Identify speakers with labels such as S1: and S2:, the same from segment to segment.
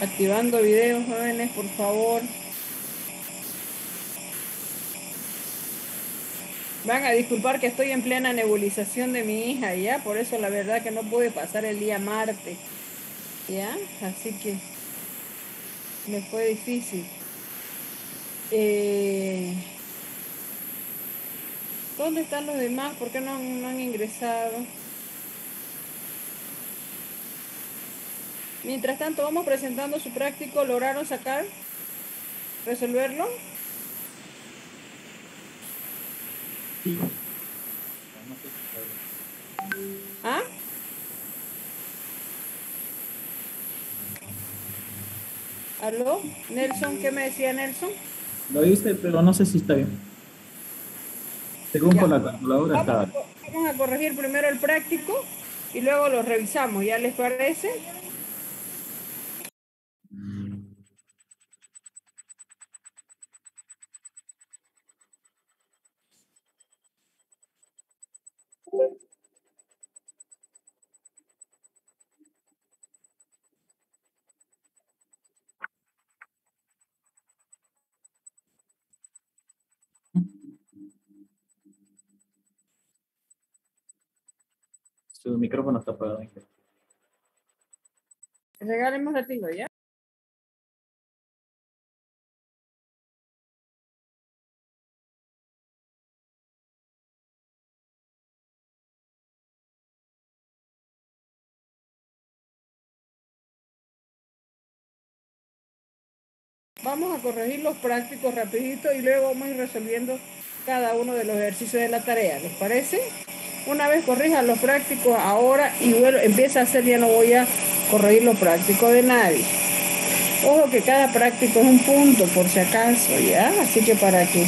S1: Activando videos, jóvenes, por favor. Van a disculpar que estoy en plena nebulización de mi hija, ¿ya? Por eso la verdad que no pude pasar el día martes, ¿ya? Así que me fue difícil. Eh, ¿Dónde están los demás? ¿Por qué no, no han ingresado? Mientras tanto, vamos presentando su práctico. ¿Lograron sacar? ¿Resolverlo? ¿Ah? ¿Aló? Nelson, ¿qué me decía Nelson?
S2: Lo hice, pero no sé si está bien. Según con la calculadora
S1: Vamos a,
S2: está.
S1: co- vamos a corregir primero el práctico y luego lo revisamos. ¿Ya les parece?
S2: Micrófono está apagado.
S1: Regalemos ratito, ¿ya? Vamos a corregir los prácticos rapidito y luego vamos a ir resolviendo cada uno de los ejercicios de la tarea. ¿Les parece? Una vez corrijan los prácticos ahora y bueno, empieza a hacer, ya no voy a corregir los prácticos de nadie. Ojo que cada práctico es un punto por si acaso, ¿ya? Así que para que...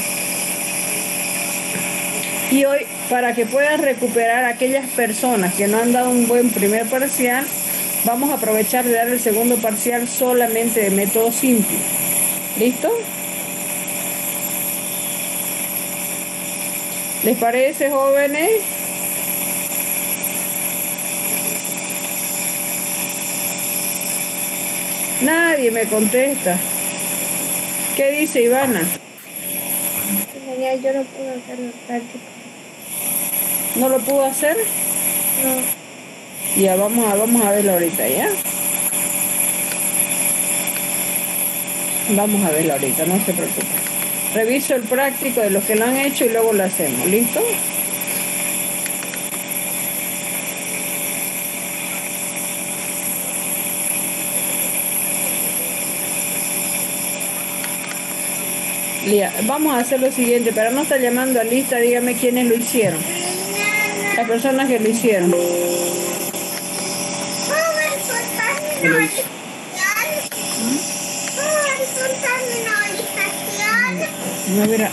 S1: Y hoy, para que puedan recuperar a aquellas personas que no han dado un buen primer parcial, vamos a aprovechar de dar el segundo parcial solamente de método simple. ¿Listo? ¿Les parece, jóvenes? Nadie me contesta. ¿Qué dice Ivana?
S3: Yo no puedo hacer los prácticos.
S1: ¿No lo pudo hacer?
S3: No.
S1: Ya, vamos a, vamos a verlo ahorita, ¿ya? Vamos a verlo ahorita, no se preocupe. Reviso el práctico de los que lo han hecho y luego lo hacemos, ¿listo? Vamos a hacer lo siguiente, para no estar llamando a lista, dígame quiénes lo hicieron. Las personas que lo hicieron. No verá.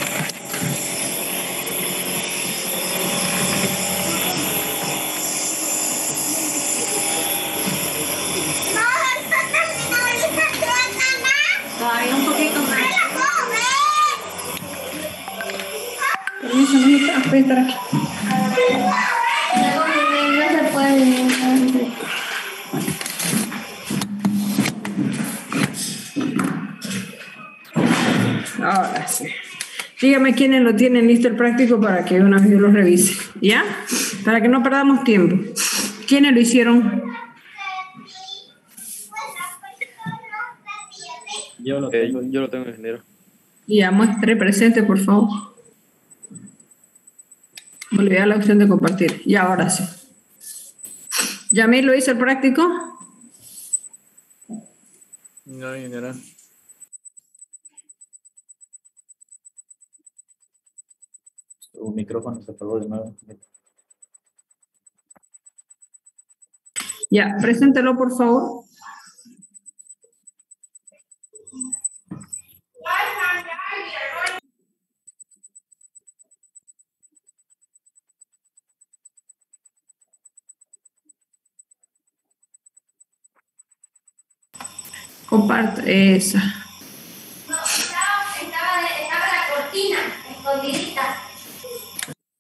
S1: Voy a estar aquí.
S3: Luego no se puede.
S1: Ahora sí. Dígame quiénes lo tienen listo el práctico para que una vez yo lo revise. ¿Ya? Para que no perdamos tiempo. ¿Quiénes lo hicieron?
S2: Yo lo tengo.
S4: yo lo tengo, ingeniero.
S1: Ya, muestre presente, por favor. Olvidar la opción de compartir. Y ahora sí. ¿Yamil lo hizo el práctico?
S4: No, ingeniero.
S2: Su micrófono se apagó de nuevo.
S1: Ya, preséntelo, por favor. Esa.
S3: No, estaba, estaba, la cortina escondidita.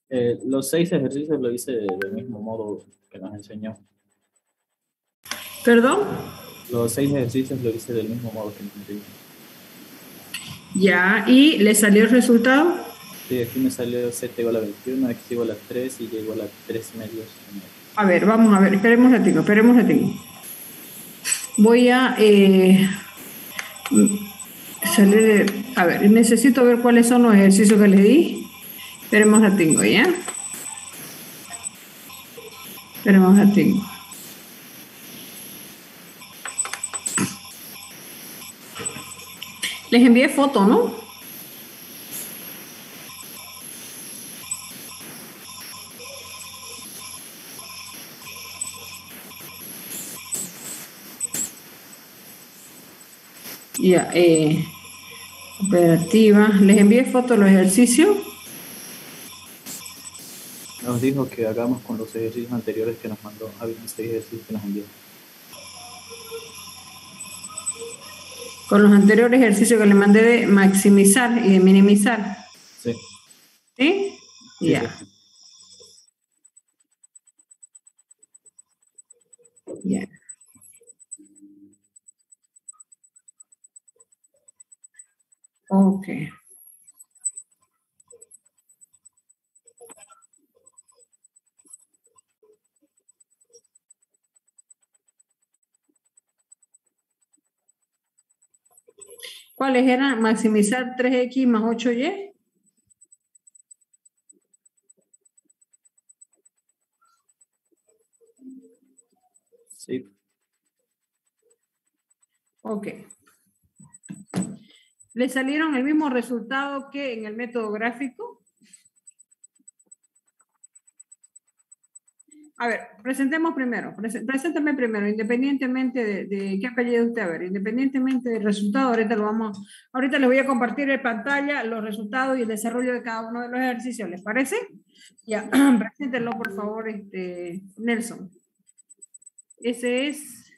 S2: Eh, los seis ejercicios lo hice del mismo modo que nos enseñó.
S1: ¿Perdón?
S2: Los seis ejercicios lo hice del mismo modo que en el anterior.
S1: Ya, ¿y le salió el resultado?
S2: Sí, aquí me salió Z igual a 21, X igual a 3 y Y igual a 3 medios.
S1: A ver, vamos a ver, esperemos ratito, esperemos ratito. Voy a eh, salir de- A ver, necesito ver cuáles son los ejercicios que le di. Esperemos un ratito, ¿ya? Esperemos un ratito. Les envié foto, ¿no? Ya, eh, operativa. Les envié foto de los ejercicios.
S2: Nos dijo que hagamos con los ejercicios anteriores que nos mandó. Había seis ejercicios que nos envió.
S1: Con los anteriores ejercicios que les mandé de maximizar y de minimizar.
S2: Sí.
S1: ¿Sí?
S2: sí,
S1: Ya.
S2: sí.
S1: Ya. Ok. ¿Cuáles eran? Maximizar 3x más 8y.
S2: Sí.
S1: Ok. ¿Le salieron el mismo resultado que en el método gráfico? A ver, presentemos primero. Preséntame primero, independientemente de, de qué apellido usted, a ver, independientemente del resultado, ahorita lo vamos, ahorita les voy a compartir en pantalla los resultados y el desarrollo de cada uno de los ejercicios, ¿les parece? Ya, preséntenlo por favor, este, Nelson. Ese es,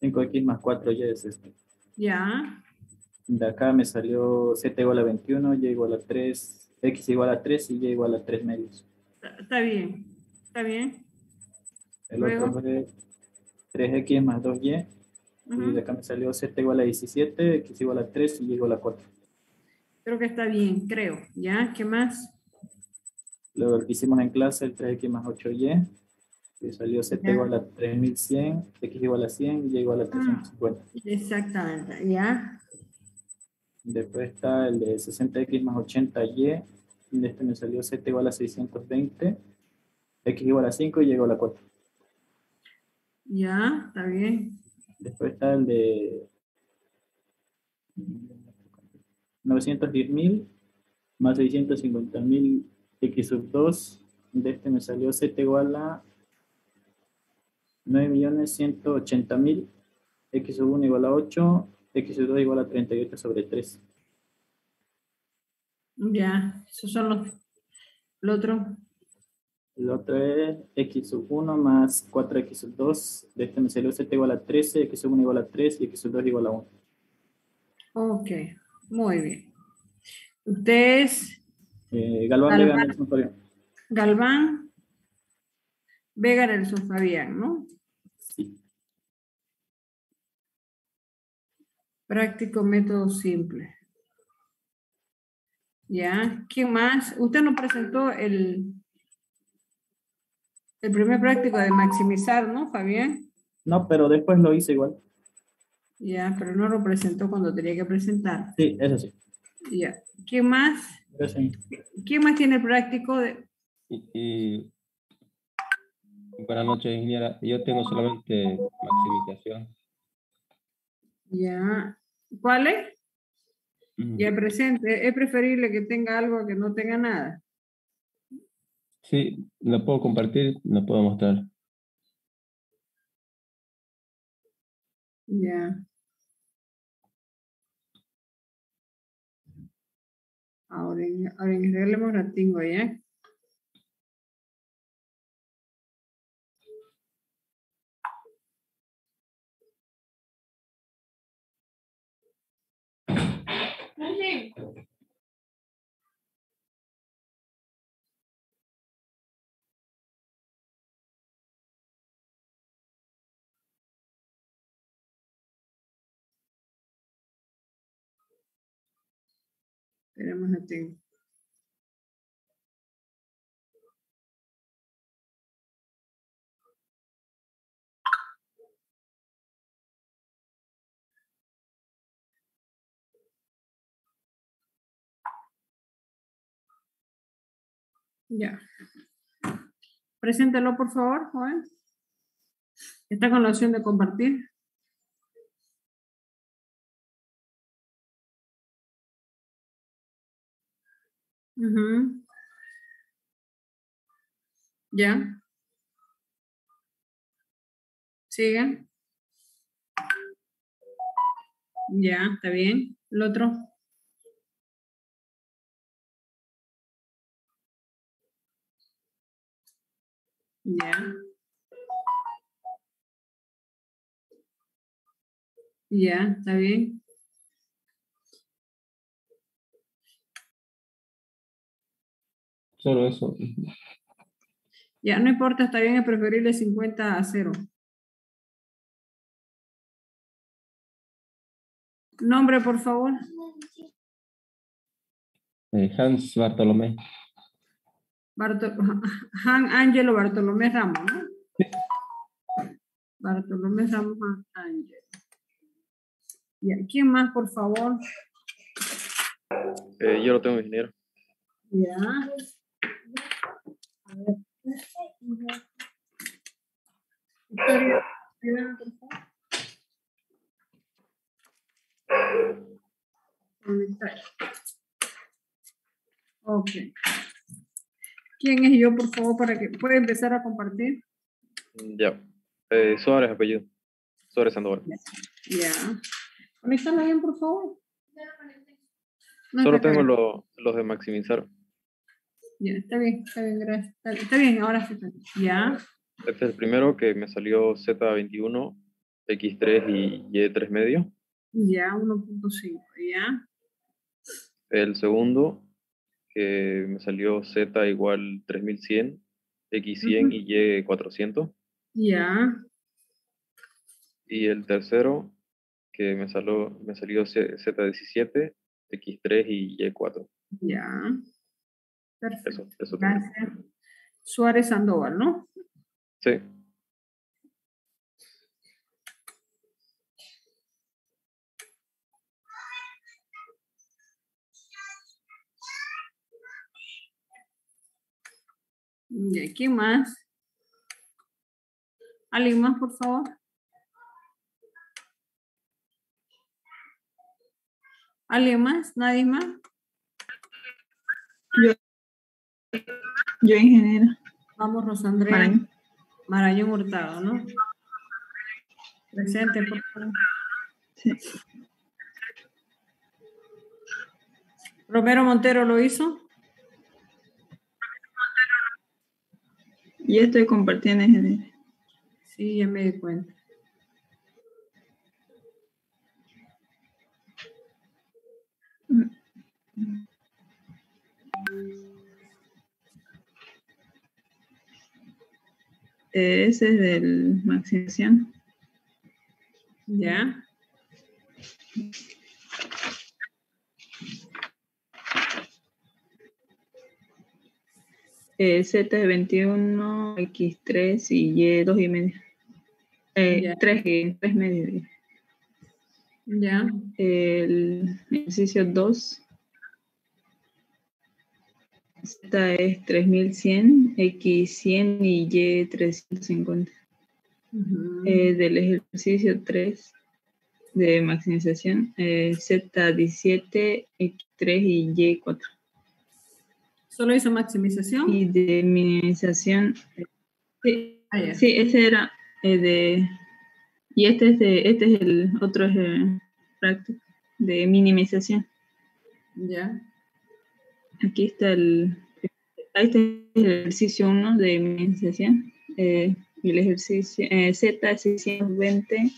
S2: 5X más 4Y es este.
S1: ya,
S2: De acá me salió Z igual a 21, Y igual a 3, X igual a 3 y Y igual a 3 medios.
S1: está- bien, está bien.
S2: El
S1: Luego.
S2: otro fue 3X más 2Y. Y
S1: Ujú.
S2: de acá me salió Z igual a 17, X igual a 3 y Y igual a 4.
S1: Creo que está bien, creo. ¿Ya? ¿Qué más?
S2: Luego el que hicimos en clase, el 3X más 8Y. Y salió Z
S1: Ya.
S2: igual a 3100, X igual a 100 y Y igual a 350.
S1: Exactamente, ¿ya?
S2: Después está el de 60X más 80Y. Y de este me salió Z igual a 620, X igual a 5 y Y igual a 4.
S1: ¿Ya? ¿Está bien?
S2: Después está el de 910.000 más 650.000 x sub 2. De este me salió z igual a 9.180.000 x sub 1 igual a 8, x sub 2 igual a 38 sobre 3.
S1: Ya, esos son los... El otro.
S2: El otro es x sub 1 más 4x sub 2. De este me salió z igual a 13, x sub 1 igual a 3 y x sub 2 igual a 1.
S1: Ok, muy bien. Ustedes,
S2: Eh, Galván
S1: Galván.
S2: Vega Nelson Fabián.
S1: Galván, Vega Nelson Fabián, ¿no?
S2: Sí.
S1: Práctico método simple. ¿Ya? ¿Quién más? Usted nos presentó el, el primer práctico de maximizar, ¿no, Fabián?
S2: No, pero después lo hice igual.
S1: Ya, pero no lo presentó cuando tenía que presentar.
S2: Sí, eso sí.
S1: Ya. ¿Quién más? ¿Quién más tiene el práctico de...
S5: Y, y- buenas noches, ingeniera. Yo tengo solamente maximización.
S1: Ya. ¿Cuál es?
S5: Mm.
S1: Ya presente. Es preferible que tenga algo que no tenga nada.
S5: Sí, lo puedo compartir, lo puedo mostrar.
S1: Ya. Ahora, en- ahora en la tengo ya. Sí. Tenemos a ti. Ya. Preséntelo, por favor, joven. Está con la opción de compartir. Ujú. Ya. Sigue. Ya, está bien. El otro. Ya. Ya, está bien.
S5: Solo eso.
S1: Ya, no importa, está bien, es preferible 50 a 0. Nombre, por favor.
S5: Eh, Hans Bartolomé.
S1: Barto- Han Angelo Bartolomé Ramos, ¿no? Bartolomé Ramos Han Angelo. Ya, ¿quién más, por favor?
S4: Eh, yo lo tengo, ingeniero.
S1: Ya. Conectar. Ok. ¿Quién es yo, por favor, para que pueda empezar a compartir?
S4: Ya. Eh, Suárez, apellido. Suárez Sandoval.
S1: Ya. Conéctala bien, por favor. No
S4: Solo tengo lo- los de maximizar.
S1: Ya, está bien, está bien, gracias. Está, está bien, ahora sí. está bien. Ya.
S4: Este es el primero que me salió Z21, X3 y Y3 medio.
S1: Ya, 1.5. Ya.
S4: El segundo que me salió Z igual 3100, X100
S1: Ujú.
S4: y Y400.
S1: Ya.
S4: Y el tercero que me salió, me salió Z- Z17, X3 y Y4.
S1: Ya. Perfecto.
S4: Eso, eso.
S1: Gracias. Suárez Sandoval, ¿no?
S4: Sí.
S1: Ya, ¿quién más? ¿Alguien más, por favor? ¿Alguien más? ¿Nadie más?
S6: Yo, ingeniera.
S1: Vamos, Rosandrea.
S6: Marañón.
S1: Marañón Hurtado, ¿no? Presente, por favor.
S6: Sí.
S1: Romero Montero lo hizo.
S6: Yo estoy compartiendo, ingeniera.
S1: Sí, ya me di cuenta.
S6: Eh, Ese es del maximización.
S1: ¿Ya?
S6: Eh, Z es 21, X3 y Y2 y medio. Eh,
S1: Ya.
S6: 3 y 3 medio.
S1: ¿Ya?
S6: El ejercicio 2. Z es 3100, X100 y Y350.
S1: Ujú.
S6: Eh, del ejercicio 3 de maximización, eh, Z17, X3 y Y4.
S1: ¿Solo hizo maximización?
S6: Y de minimización, sí,
S1: Ah, ya.
S6: sí, ese era eh, de. Y este es de, este es el otro es eh, práctico de minimización.
S1: ¿Ya?
S6: Aquí está el. Ahí está el ejercicio 1 de minimización. eh, el ejercicio eh, Z 620,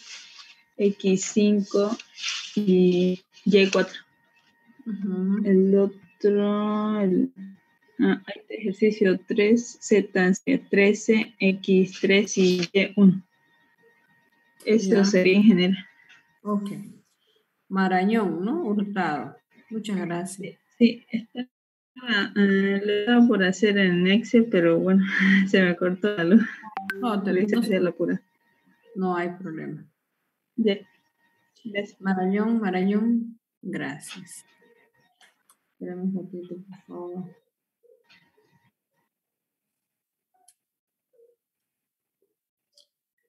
S6: X5 y Y4.
S1: Ujú.
S6: El otro, el, ah, está, ejercicio 3, Z 13, X3 y Y1. Eso
S1: Ya.
S6: sería en general.
S1: Ok. Marañón, ¿no? Hurtado. Muchas gracias.
S6: Sí, estaba, eh, lo estaba por hacer en Excel, pero bueno, se me cortó la luz.
S1: No, te
S6: Lo hice hacer la pura.
S1: no hay problema.
S6: Ya. Gracias.
S1: Marañón, Marañón, gracias. Espérame un ratito, por favor.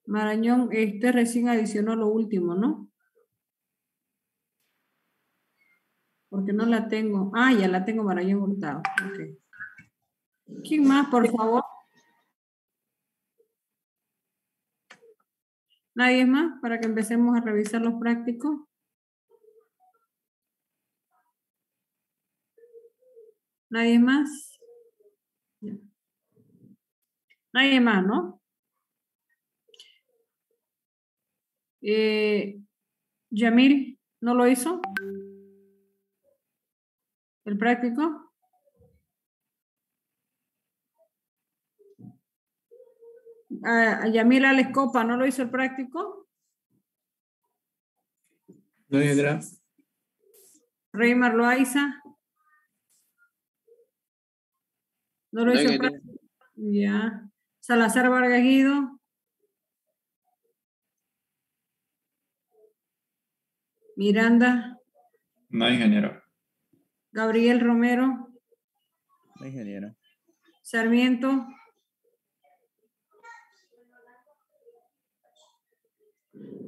S1: Marañón, este recién adicionó lo último, ¿no? Porque no la tengo. Ah, ya la tengo Marañón Hurtado. Ok. ¿Quién más, por favor? ¿Nadie más para que empecemos a revisar los prácticos? ¿Nadie más? Nadie más, ¿no? Eh, Yamil, ¿no lo hizo? ¿El práctico? Ah, Yamil Alex Copa, ¿no lo hizo el práctico?
S2: No, Yadra.
S1: Reymar Loaiza. ¿No lo
S7: No,
S1: hizo el práctico? Ya. Salazar Vargas Guido. Miranda.
S2: No, ingeniero.
S1: Gabriel Romero.
S7: No, ingeniero.
S1: Sarmiento.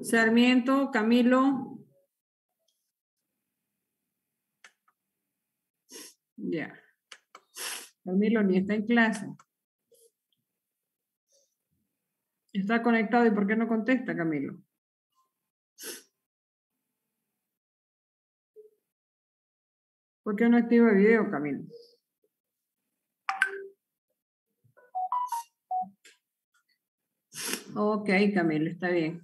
S1: Sarmiento, Camilo. Ya. Camilo ni está en clase. Está conectado y ¿por qué no contesta, Camilo? ¿Por qué no activa el video, Camilo? Ok, Camilo, está bien.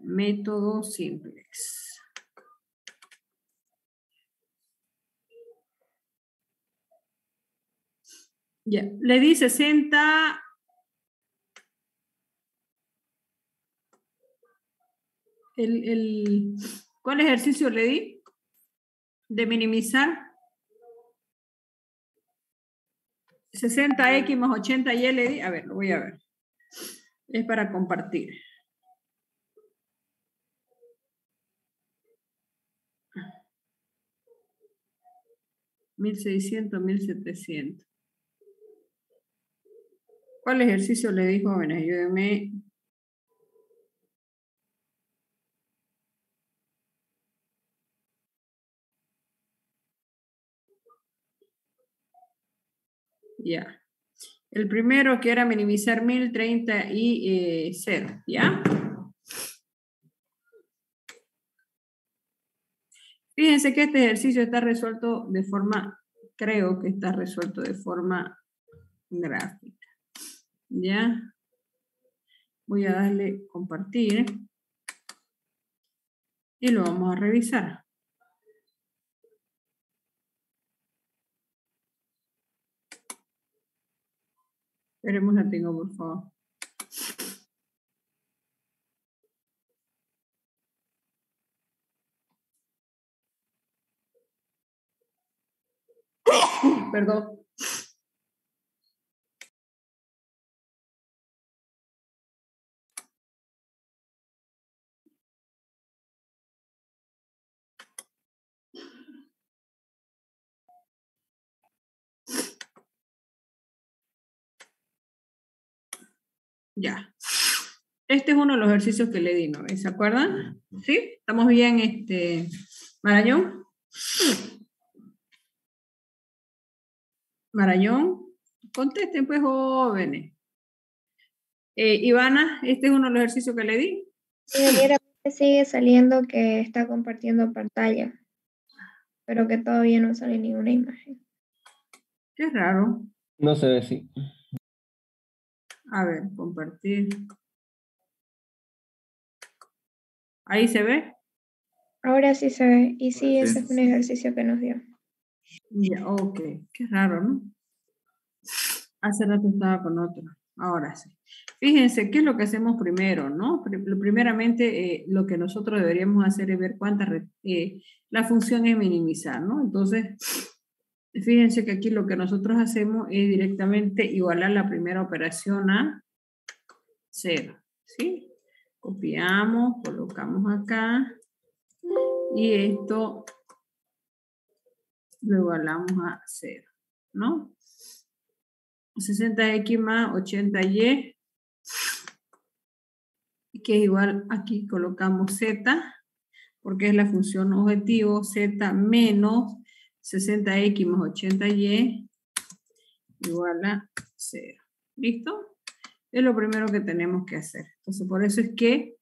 S1: Método simplex. Ya, le di 60. El, el, ¿Cuál ejercicio le di? De minimizar. 60x más 80y le di. A ver, lo voy a ver. Es para compartir. Mil seiscientos, mil setecientos. ¿Cuál ejercicio le di, jóvenes? Ayúdenme. Ya. El primero que era minimizar 1030 y eh, 0, ¿ya? Fíjense que este ejercicio está resuelto de forma, creo que está resuelto de forma gráfica. ¿Ya? Voy a darle compartir. Y lo vamos a revisar. Esperemos la tengo, por favor. Perdón. Ya. Este es uno de los ejercicios que le di, ¿no? ¿Se acuerdan? ¿Sí? ¿Estamos bien, este, Marañón? Marañón, contesten pues jóvenes. Eh, Ivana, este es uno de los ejercicios que le di.
S3: Ingeniera, sigue saliendo que está compartiendo pantalla, pero que todavía no sale ninguna imagen.
S1: Qué raro.
S5: No se ve, sí.
S1: A ver, compartir. Ahí se ve.
S3: Ahora sí se ve, y sí, ese es un ejercicio que nos dio.
S1: Ya, ok. Qué raro, ¿no? Hace rato estaba con otro. ahora sí. Fíjense, ¿qué es lo que hacemos primero, no? Pri- Primeramente, eh, lo que nosotros deberíamos hacer es ver cuántas, eh, la función es minimizar, ¿no? Entonces, fíjense que aquí lo que nosotros hacemos es directamente igualar la primera operación a cero, ¿sí? Copiamos, colocamos acá y esto lo igualamos a cero, ¿no? 60x más 80y, que es igual, aquí colocamos z, porque es la función objetivo, z menos 60x más 80y igual a 0. ¿Listo? Es lo primero que tenemos que hacer. Entonces, por eso es que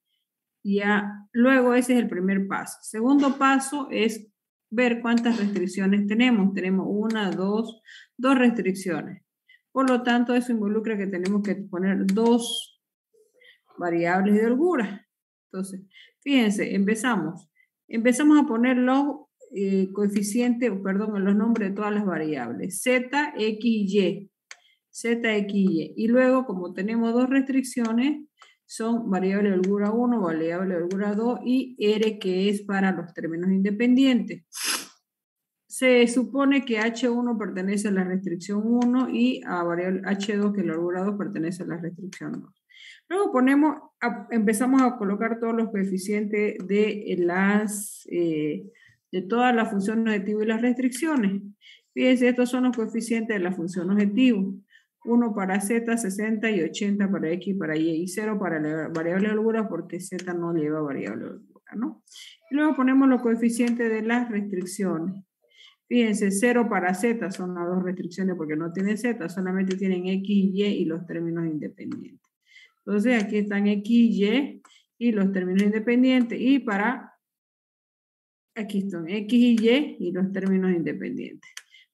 S1: ya, luego ese es el primer paso. Segundo paso es ver cuántas restricciones tenemos. Tenemos una, dos, dos restricciones. Por lo tanto, eso involucra que tenemos que poner dos variables de holgura. Entonces, fíjense, empezamos. Empezamos a poner los eh, coeficientes, perdón, los nombres de todas las variables. Z, X y Y. Z, X y Y. Y luego, como tenemos dos restricciones, son variable de holgura 1, variable de holgura 2 y R que es para los términos independientes. Se supone que H1 pertenece a la restricción 1 y a variable H2 que la holgura 2 pertenece a la restricción 2. Luego ponemos, empezamos a colocar todos los coeficientes de las, eh, de todas las funciones objetivo y las restricciones. Fíjense, estos son los coeficientes de la función objetivo. 1 para Z, 60 y 80 para X para Y, y 0 para la variable holgura porque Z no lleva variable holgura, ¿no? Y luego ponemos los coeficientes de las restricciones. Fíjense, 0 para Z son las dos restricciones porque no tienen Z, solamente tienen X y Y y los términos independientes. Entonces aquí están X Y y los términos independientes. Y para, aquí están X y Y y los términos independientes.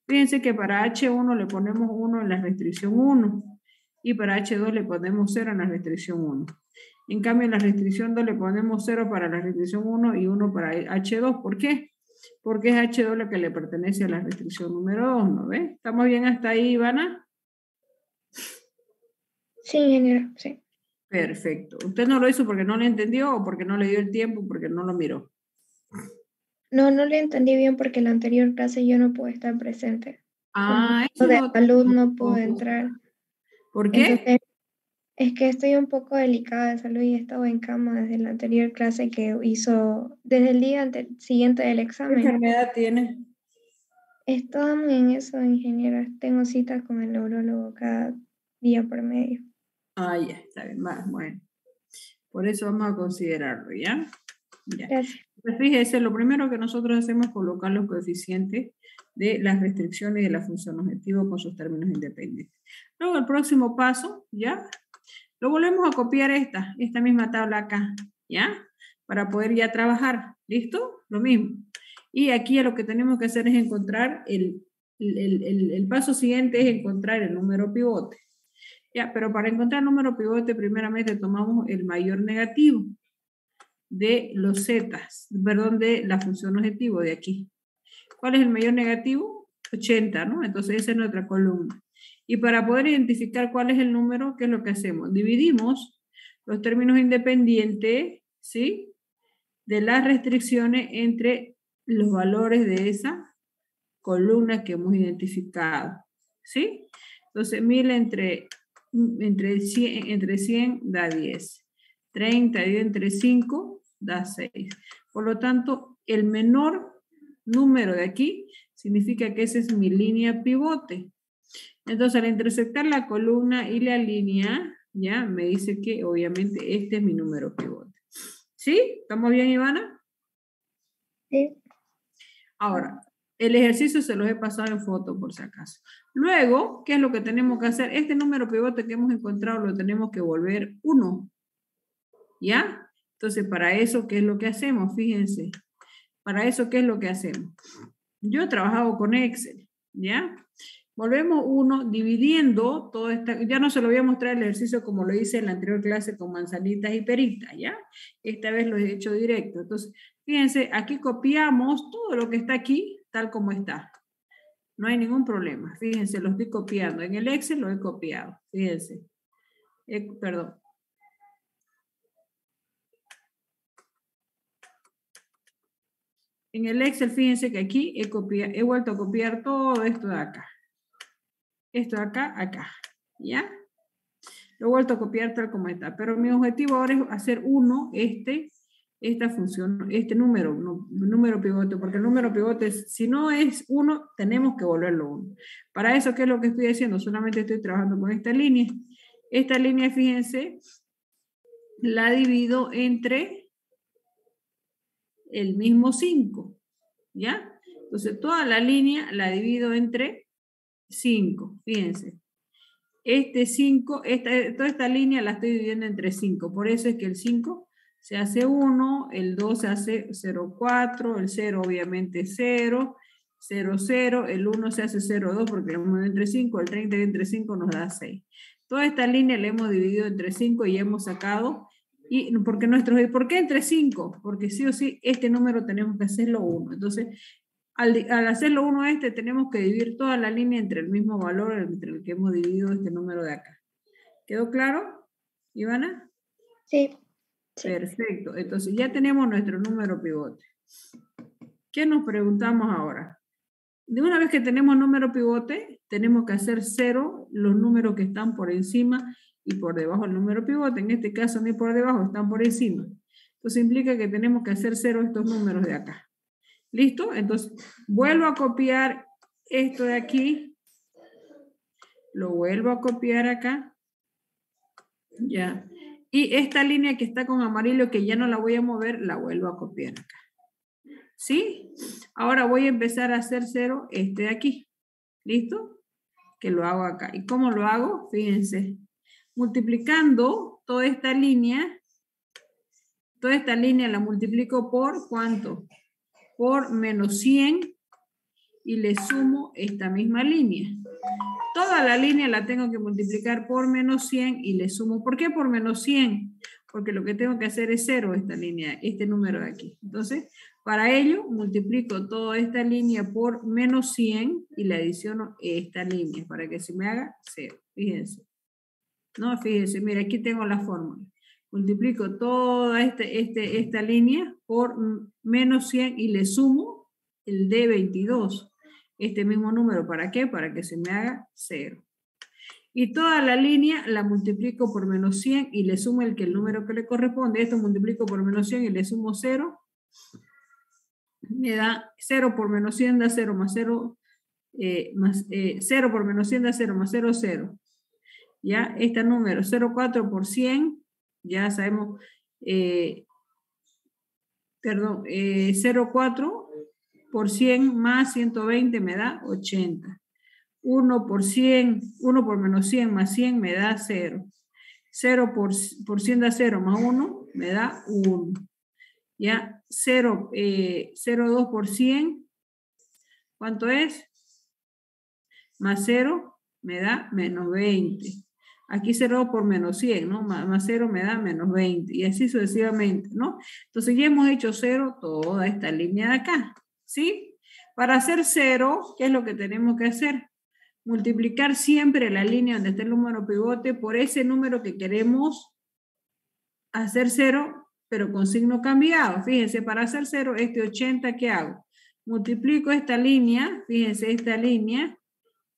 S1: Fíjense que para H1 le ponemos 1 en la restricción 1 y para H2 le ponemos 0 en la restricción 1. En cambio, en la restricción 2 le ponemos 0 para la restricción 1 y 1 para H2. ¿Por qué? Porque es H2 la que le pertenece a la restricción número 2, ¿no ve? ¿Estamos bien hasta ahí, Ivana?
S3: Sí, ingeniero, sí.
S1: Perfecto. ¿Usted no lo hizo porque no le entendió o porque no le dio el tiempo, porque no lo miró?
S3: No, no le entendí bien porque en la anterior clase yo no pude estar presente.
S1: Ah,
S3: Lo
S1: eso
S3: de
S1: no-
S3: salud no pude
S1: no.
S3: entrar.
S1: ¿Por qué?
S3: Entonces, es que estoy un poco delicada de salud y he estado en cama desde la anterior clase que hizo, desde el día ante- siguiente del
S1: ¿Qué
S3: examen.
S1: enfermedad tiene?
S3: Estamos en eso, ingeniera. Tengo citas con el neurólogo cada día por medio.
S1: Ah, ya, está bien, va, bueno. Por eso vamos a considerarlo, ¿ya? Ya.
S3: Gracias.
S1: Pues fíjese, lo primero que nosotros hacemos es colocar los coeficientes de las restricciones de la función objetivo con sus términos independientes. Luego el próximo paso, ¿ya? Lo volvemos a copiar esta, esta misma tabla acá, ¿ya? Para poder ya trabajar, ¿listo? Lo mismo. Y aquí lo que tenemos que hacer es encontrar el, el- el- el paso siguiente es encontrar el número pivote. Ya, pero para encontrar el número pivote, primeramente tomamos el mayor negativo de los zetas, perdón, de la función objetivo de aquí. ¿Cuál es el mayor negativo? 80, ¿no? Entonces esa es nuestra columna. Y para poder identificar cuál es el número, ¿qué es lo que hacemos? Dividimos los términos independientes, ¿sí? De las restricciones entre los valores de esa columna que hemos identificado, ¿sí? Entonces 1000 entre, entre, 100, entre 100 da 10. 30 dividido entre 5 da 6. Por lo tanto, el menor número de aquí significa que esa es mi línea pivote. Entonces, al intersectar la columna y la línea, ya me dice que obviamente este es mi número pivote. ¿Sí? ¿Estamos bien, Ivana?
S3: Sí.
S1: Ahora, el ejercicio se los he pasado en foto por si acaso. Luego, ¿qué es lo que tenemos que hacer? Este número pivote que hemos encontrado lo tenemos que volver 1. ¿Ya? Entonces, para eso, ¿qué es lo que hacemos? Fíjense. Para eso, ¿qué es lo que hacemos? Yo he trabajado con Excel, ¿ya? Volvemos 1 dividiendo todo esta, ya no se lo voy a mostrar el ejercicio como lo hice en la anterior clase con manzanitas y peritas, ¿ya? Esta vez lo he hecho directo. Entonces, fíjense, aquí copiamos todo lo que está aquí, tal como está. No hay ningún problema. Fíjense, lo estoy copiando. En el Excel lo he copiado. Fíjense. he- perdón. En el Excel, fíjense que aquí he, copia- he vuelto a copiar todo esto de acá. Esto de acá, acá. ¿Ya? Lo he vuelto a copiar tal como está. Pero mi objetivo ahora es hacer uno, este, esta función, este número, no- número pivote, porque el número pivote, si no es uno, tenemos que volverlo uno. Para eso, ¿qué es lo que estoy haciendo? Solamente estoy trabajando con esta línea. Esta línea, fíjense, la divido entre el mismo 5, ¿ya? Entonces, toda la línea la divido entre 5, fíjense. Este 5, esta, toda esta línea la estoy dividiendo entre 5, por eso es que el 5 se hace 1, el 2 se hace 0,4, el 0 obviamente 0, 0, 0, el 1 se hace 0, 2 porque lo hemos entre 5, el 30 entre 5 nos da 6. Toda esta línea la hemos dividido entre 5 y hemos sacado, y porque nuestros, ¿por qué entre 5? Porque sí o sí este número tenemos que hacerlo 1. Entonces, al, al hacerlo 1 a este, tenemos que dividir toda la línea entre el mismo valor entre el que hemos dividido este número de acá. ¿Quedó claro, Ivana?
S3: Sí. Sí.
S1: Perfecto. Entonces ya tenemos nuestro número pivote. ¿Qué nos preguntamos ahora? De una vez que tenemos número pivote, tenemos que hacer cero los números que están por encima y por debajo del número pivote. En este caso ni por debajo, están por encima. Entonces implica que tenemos que hacer cero estos números de acá. ¿Listo? Entonces vuelvo a copiar esto de aquí. Lo vuelvo a copiar acá. Ya. Y esta línea que está con amarillo, que ya no la voy a mover, la vuelvo a copiar acá. ¿Sí? Ahora voy a empezar a hacer cero este de aquí. ¿Listo? Que lo hago acá. ¿Y cómo lo hago? Fíjense. Multiplicando toda esta línea, toda esta línea la multiplico por ¿cuánto? Por menos 100 y le sumo esta misma línea. Toda la línea la tengo que multiplicar por menos 100 y le sumo. ¿Por qué por menos 100? Porque lo que tengo que hacer es cero esta línea, este número de aquí. Entonces, para ello, multiplico toda esta línea por menos 100 y le adiciono esta línea para que se me haga cero. Fíjense. No, fíjense, mira, aquí tengo la fórmula. Multiplico toda este, este, esta línea por menos 100 y le sumo el D22 este mismo número. ¿Para qué? Para que se me haga 0. Y toda la línea la multiplico por menos 100 y le sumo el, que el número que le corresponde. Esto multiplico por menos 100 y le sumo 0. Me da 0 por menos 100 da 0 más 0. eh, más, eh, 0 por menos 100 da 0 más 0, 0. ¿Ya? Este número 0,4 por 100, ya sabemos, eh, perdón, eh, 0,4 por 100 más 120 me da 80. 1 por 100, 1 por menos 100 más 100 me da 0. 0 por, por 100 da 0 más 1 me da 1. ¿Ya? 0, eh, 0,2 por 100, ¿cuánto es? Más 0 me da menos 20. Aquí 0 por menos 100, ¿no? Más, más 0 me da menos 20. Y así sucesivamente, ¿no? Entonces ya hemos hecho 0 toda esta línea de acá. ¿sí? Para hacer cero, ¿qué es lo que tenemos que hacer? Multiplicar siempre la línea donde está el número pivote por ese número que queremos hacer cero, pero con signo cambiado. Fíjense, para hacer cero, este 80, ¿qué hago? Multiplico esta línea, fíjense, esta línea,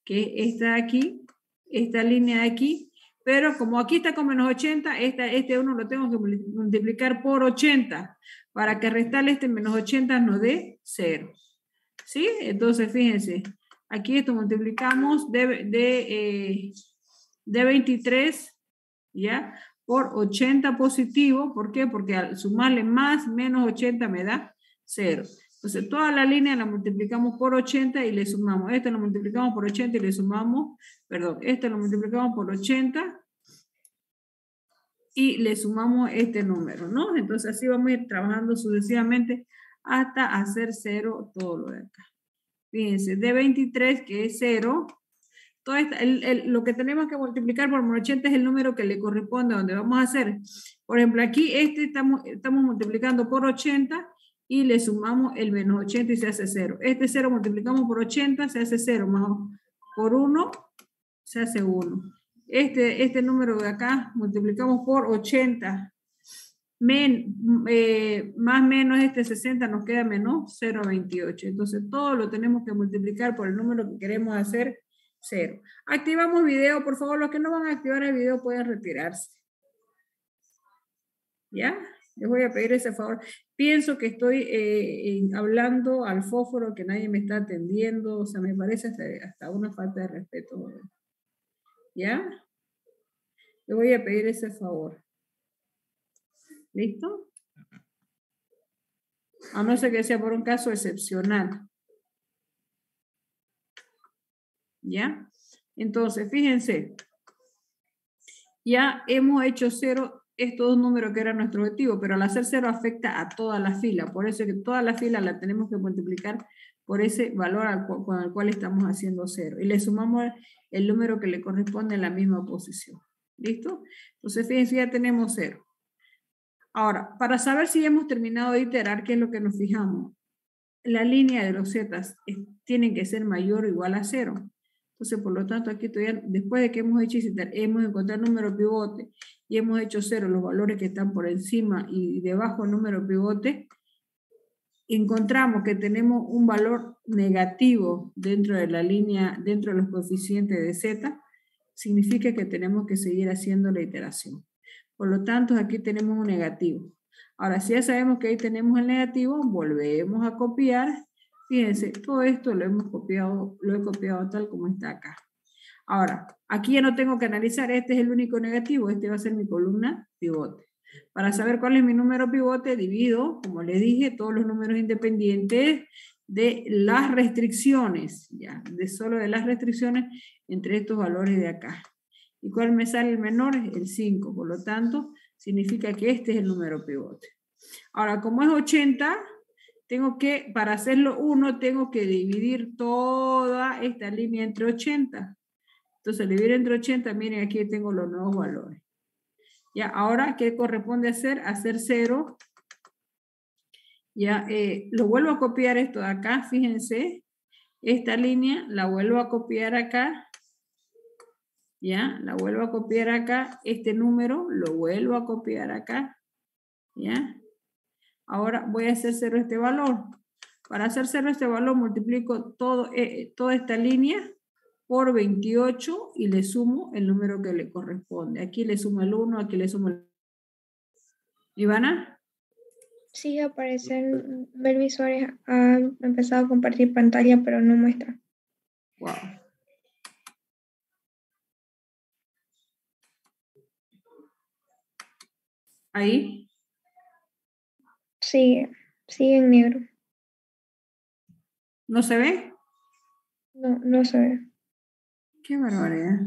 S1: que está aquí, esta línea de aquí, pero como aquí está con menos 80, esta, este 1 lo tengo que multiplicar por 80 para que restarle este menos 80 nos dé 0. ¿Sí? Entonces, fíjense, aquí esto multiplicamos de, de, eh, de 23, ¿ya? Por 80 positivo, ¿por qué? Porque al sumarle más menos 80 me da 0. Entonces, toda la línea la multiplicamos por 80 y le sumamos. Esta lo multiplicamos por 80 y le sumamos, perdón, esta lo multiplicamos por 80 y le sumamos este número, ¿no? Entonces, así vamos a ir trabajando sucesivamente hasta hacer 0 todo lo de acá. Fíjense, de 23, que es 0, todo esta, el, el, lo que tenemos que multiplicar por 80 es el número que le corresponde, donde vamos a hacer, por ejemplo, aquí este estamos, estamos multiplicando por 80 y le sumamos el menos 80 y se hace 0. Este 0 multiplicamos por 80, se hace 0, más por 1, se hace 1. este, este número de acá, multiplicamos por 80. Men, eh, más menos este 60 nos queda menos 0,28. Entonces todo lo tenemos que multiplicar por el número que queremos hacer, 0. Activamos video, por favor, los que no van a activar el video pueden retirarse. ¿Ya? Les voy a pedir ese favor. Pienso que estoy eh, hablando al fósforo, que nadie me está atendiendo, o sea, me parece hasta, hasta una falta de respeto. ¿Ya? Le voy a pedir ese favor. ¿Listo? A no ser que sea por un caso excepcional. ¿Ya? Entonces, fíjense, ya hemos hecho cero estos dos números que era nuestro objetivo, pero al hacer cero afecta a toda la fila. Por eso es que toda la fila la tenemos que multiplicar por ese valor al cu- con el cual estamos haciendo cero. Y le sumamos el número que le corresponde en la misma posición. ¿Listo? Entonces, fíjense, ya tenemos cero. Ahora, para saber si hemos terminado de iterar, ¿qué es lo que nos fijamos? La línea de los zetas es- tiene que ser mayor o igual a cero. Entonces, por lo tanto, aquí todavía, después de que hemos hecho iterar, hemos encontrado el número pivote y hemos hecho cero los valores que están por encima y debajo del número pivote, encontramos que tenemos un valor negativo dentro de la línea, dentro de los coeficientes de z, significa que tenemos que seguir haciendo la iteración. Por lo tanto, aquí tenemos un negativo. Ahora, si ya sabemos que ahí tenemos el negativo, volvemos a copiar. Fíjense, todo esto lo hemos copiado, lo he copiado tal como está acá. Ahora, aquí ya no tengo que analizar, este es el único negativo, este va a ser mi columna pivote. Para saber cuál es mi número pivote, divido, como les dije, todos los números independientes de las restricciones, ya, de solo de las restricciones entre estos valores de acá. ¿Y cuál me sale el menor? El 5, por lo tanto, significa que este es el número pivote. Ahora, como es 80, tengo que, para hacerlo 1, tengo que dividir toda esta línea entre 80. Entonces, dividir entre 80, miren, aquí tengo los nuevos valores. Ya, ahora, ¿qué corresponde hacer? Hacer 0. Ya, eh, lo vuelvo a copiar esto de acá, fíjense. Esta línea la vuelvo a copiar acá. Ya, la vuelvo a copiar acá. Este número lo vuelvo a copiar acá. Ya. Ahora voy a hacer cero este valor. Para hacer cero este valor multiplico todo, eh, toda esta línea por 28 y le sumo el número que le corresponde. Aquí le sumo el 1, aquí le sumo el... ¿Ivana?
S3: Sí, aparecen ver visuales. Ha empezado a compartir pantalla, pero no muestra.
S1: Wow. Ahí.
S3: Sigue, sigue en negro.
S1: ¿No se ve?
S3: No, no se ve.
S1: Qué barbaridad.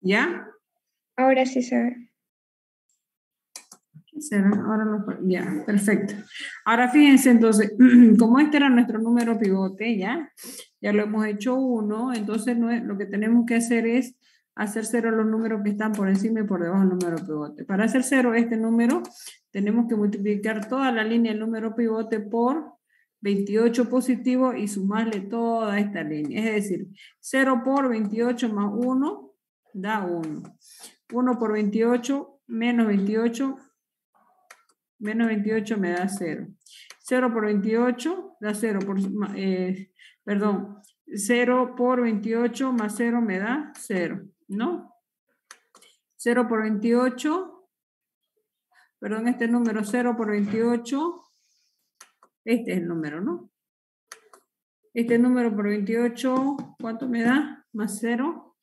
S1: ¿Ya?
S3: Ahora sí se ve.
S1: ¿Qué será? Ahora lo- ya, perfecto. Ahora fíjense entonces, como este era nuestro número pivote, ya, ya lo hemos hecho uno, entonces no es- lo que tenemos que hacer es hacer cero los números que están por encima y por debajo del número pivote. Para hacer cero este número, tenemos que multiplicar toda la línea del número pivote por 28 positivo y sumarle toda esta línea. Es decir, 0 por 28 más 1 da 1. 1 por 28 menos 28 menos 28 me da 0. 0 por 28 da 0. Por, eh, perdón, 0 por 28 más 0 me da 0, ¿no? 0 por 28, perdón, este número 0 por 28, este es el número, ¿no? Este número por 28, ¿cuánto me da? Más 0,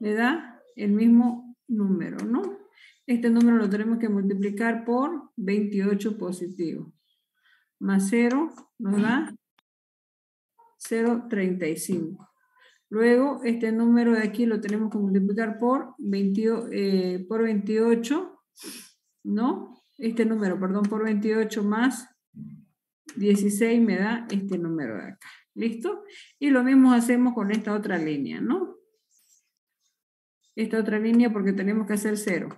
S1: me da el mismo número, ¿no? Este número lo tenemos que multiplicar por 28 positivo. Más 0 nos da 0,35. Luego, este número de aquí lo tenemos que multiplicar por, 20, eh, por 28, ¿no? Este número, perdón, por 28 más 16 me da este número de acá. ¿Listo? Y lo mismo hacemos con esta otra línea, ¿no? Esta otra línea porque tenemos que hacer 0.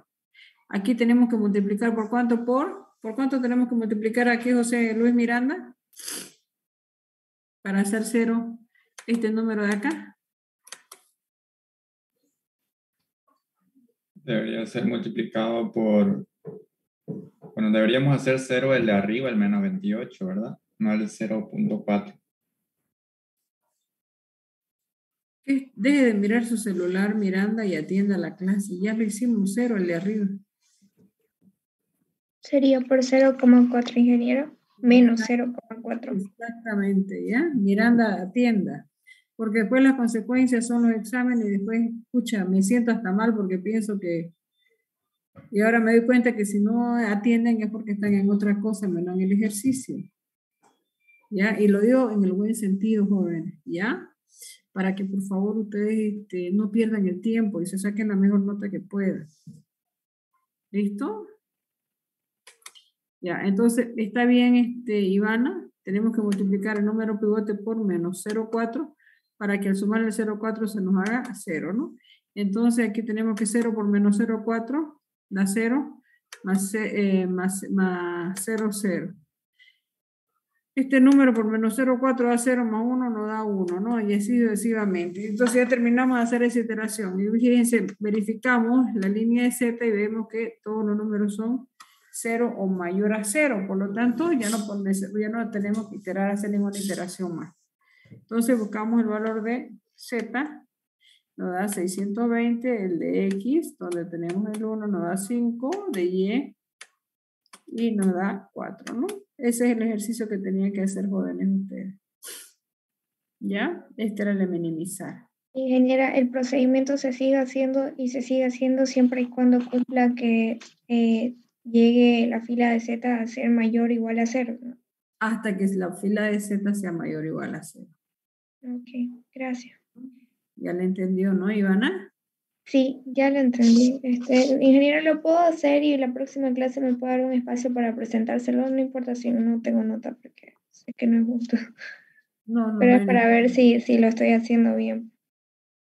S1: Aquí tenemos que multiplicar por cuánto, por, ¿por cuánto tenemos que multiplicar aquí, José Luis Miranda? para hacer cero este número de acá?
S8: Debería ser multiplicado por... Bueno, deberíamos hacer 0 el de arriba, el menos 28, ¿verdad? No el 0.4.
S1: Que Deje de mirar su celular, Miranda, y atienda la clase. Ya lo hicimos cero, el de arriba.
S3: Sería por 0,4 ingeniero, menos 0,4.
S1: Exactamente, ¿ya? Miranda, atienda. Porque después las consecuencias son los exámenes y después, escucha, me siento hasta mal porque pienso que... Y ahora me doy cuenta que si no atienden es porque están en otra cosa, menos en el ejercicio. ¿Ya? Y lo digo en el buen sentido, jóvenes, ¿ya? Para que por favor ustedes este, no pierdan el tiempo y se saquen la mejor nota que puedan. ¿Listo? Ya, entonces está bien, este, Ivana. Tenemos que multiplicar el número pivote por menos 0,4 para que al sumar el 0,4 se nos haga 0, ¿no? Entonces aquí tenemos que 0 por menos 0,4 da 0 más, eh, más, más 0, 0. Este número por menos 0,4 da 0 más 1 nos da 1, ¿no? Y así sucesivamente. Entonces ya terminamos de hacer esa iteración. Y fíjense, verificamos la línea de Z y vemos que todos los números son 0 o mayor a 0. Por lo tanto, ya no, ya no tenemos que iterar, hacer ninguna iteración más. Entonces buscamos el valor de Z, nos da 620, el de X, donde tenemos el 1, nos da 5, de Y, y nos da 4, ¿no? Ese es el ejercicio que tenían que hacer jóvenes ustedes. ¿Ya? Este era el de minimizar.
S3: Ingeniera, el procedimiento se sigue haciendo y se sigue haciendo siempre y cuando cumpla que eh, llegue la fila de Z a ser mayor o igual a cero. ¿no?
S1: Hasta que la fila de Z sea mayor o igual a 0.
S3: Ok, gracias.
S1: ¿Ya le entendió, no, Ivana?
S3: Sí, ya lo entendí. Este, ingeniero, lo puedo hacer y la próxima clase me puede dar un espacio para presentárselo. No importa si no tengo nota porque sé que no es justo.
S1: No, no.
S3: Pero es
S1: no,
S3: para ver si, si lo estoy haciendo bien.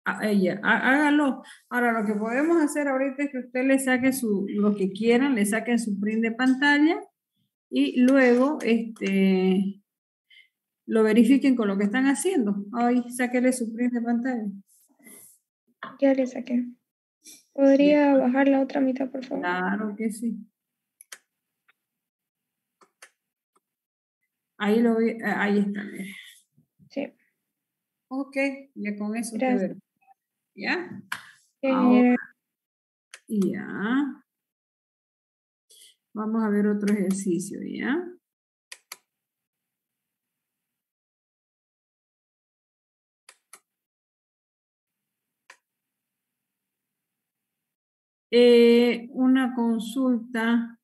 S1: a ella, há- hágalo. Ahora, lo que podemos hacer ahorita es que usted le saque su, lo que quieran, le saquen su print de pantalla y luego este, lo verifiquen con lo que están haciendo. Ay, sáquele su print de pantalla.
S3: Ya le saqué. ¿Podría bajar la otra mitad, por favor?
S1: Claro que sí. Ahí lo vi, ah, ahí está.
S3: Sí.
S1: Ok, ya con eso. ¿Ya? Ahora-. Ya. Vamos a ver otro ejercicio, ¿ya? Eh, una consulta.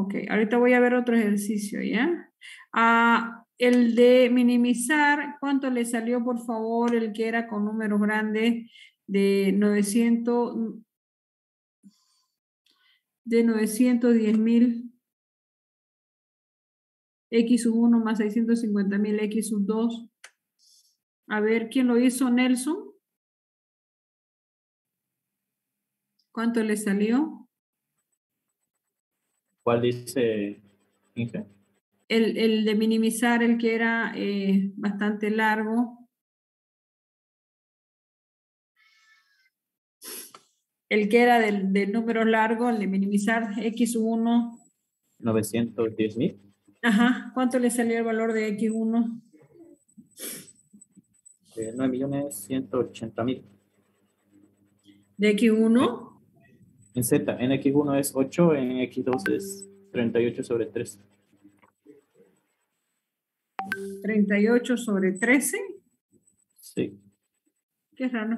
S1: Ok, ahorita voy a ver otro ejercicio, ¿ya? Ah, el de minimizar, ¿cuánto le salió, por favor, el que era con números grandes de 900, de 910 mil X sub 1 más 650 mil X sub 2? A ver, ¿quién lo hizo? Nelson. ¿Cuánto le salió?
S2: ¿Cuál dice Inge?
S1: El, el de minimizar, el que era eh, bastante largo. El que era del, de números largos, el de minimizar X1.
S2: 910 mil.
S1: Ajá, ¿cuánto le salió el valor de X1?
S2: Eh, 9 millones 180 mil.
S1: De X1,
S2: En Z, en X1 es 8, en X2 es 38 sobre 13.
S1: 38 sobre 13.
S2: Sí.
S1: Qué raro.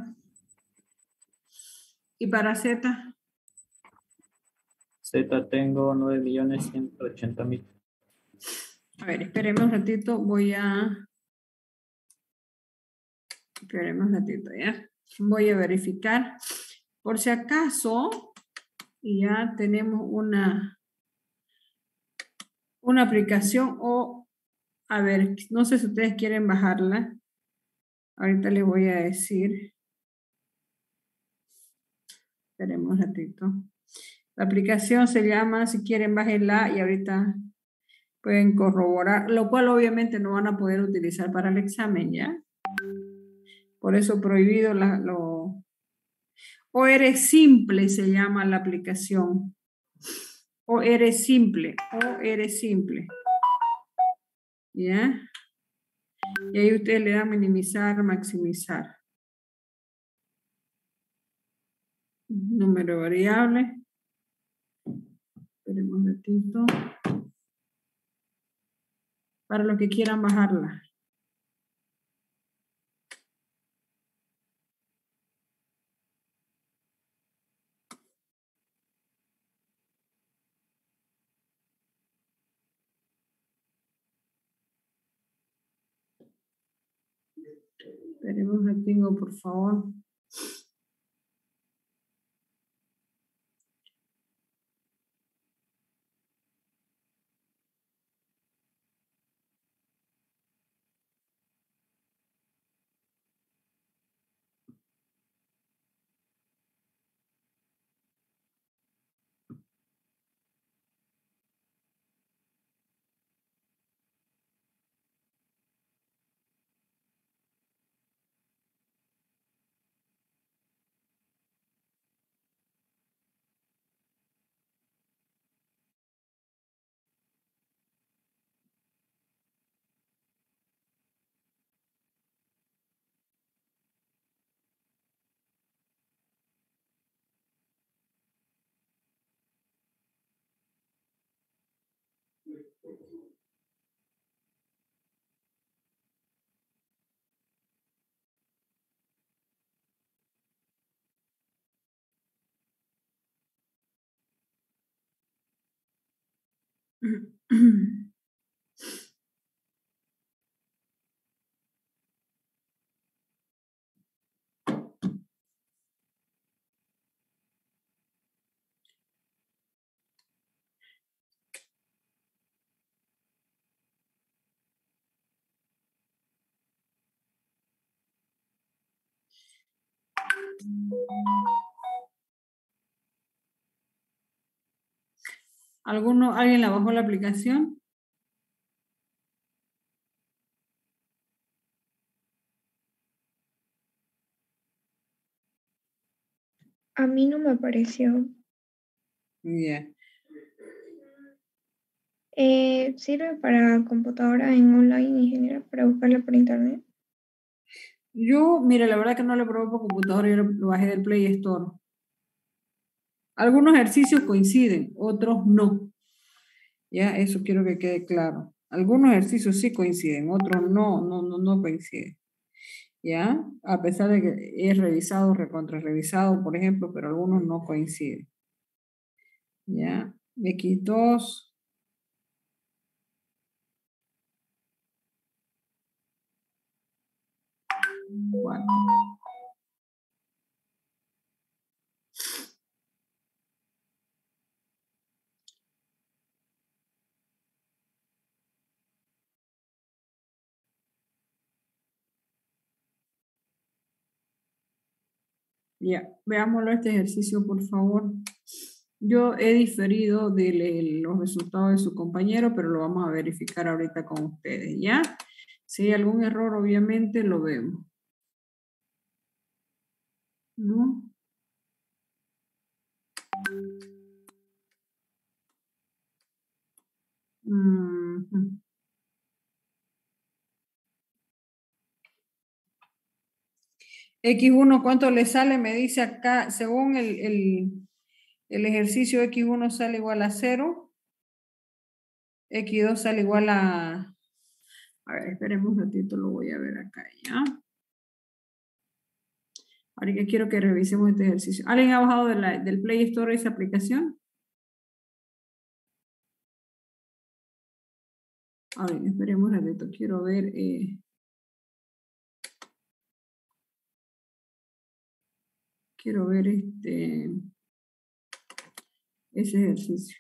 S1: ¿Y para Z?
S2: Z tengo 9.180.000.
S1: A ver, esperemos un ratito. Voy a... Esperemos un ratito, ¿ya? Voy a verificar. Por si acaso, ya tenemos una, una aplicación o, a ver, no sé si ustedes quieren bajarla. Ahorita les voy a decir. Esperemos un ratito. La aplicación se llama, si quieren, bájenla y ahorita pueden corroborar, lo cual obviamente no van a poder utilizar para el examen, ¿ya? Por eso prohibido la, lo... O eres simple se llama la aplicación. O eres simple, o eres simple. ¿Ya? Y ahí ustedes le dan minimizar, maximizar. Número variable. Esperemos un ratito. Para los que quieran bajarla. Esperemos ratito, por favor. 嗯 ¿Alguno, ¿Alguien la bajó la aplicación?
S3: A mí no me apareció.
S1: Bien.
S3: Eh, ¿Sirve para computadora en online en general, para buscarla por internet?
S1: Yo, mira, la verdad que no lo probé por computadora, yo lo bajé del Play Store. Algunos ejercicios coinciden, otros no. Ya, eso quiero que quede claro. Algunos ejercicios sí coinciden, otros no, no, no, no coinciden. ¿Ya? A pesar de que es revisado, recontra revisado, por ejemplo, pero algunos no coinciden. ¿Ya? X2. Bueno. Ya, veámoslo este ejercicio, por favor. Yo he diferido de los resultados de su compañero, pero lo vamos a verificar ahorita con ustedes, ¿ya? Si hay algún error, obviamente lo vemos. ¿No? Ujú. X1, ¿cuánto le sale? Me dice acá, según el, el, el ejercicio X1 sale igual a 0. X2 sale igual a... A ver, esperemos un ratito, lo voy a ver acá ya. Ahorita quiero que revisemos este ejercicio. ¿Alguien ha bajado de la- del Play Store esa aplicación? A ver, esperemos un ratito, quiero ver... eh, quiero ver este ese ejercicio.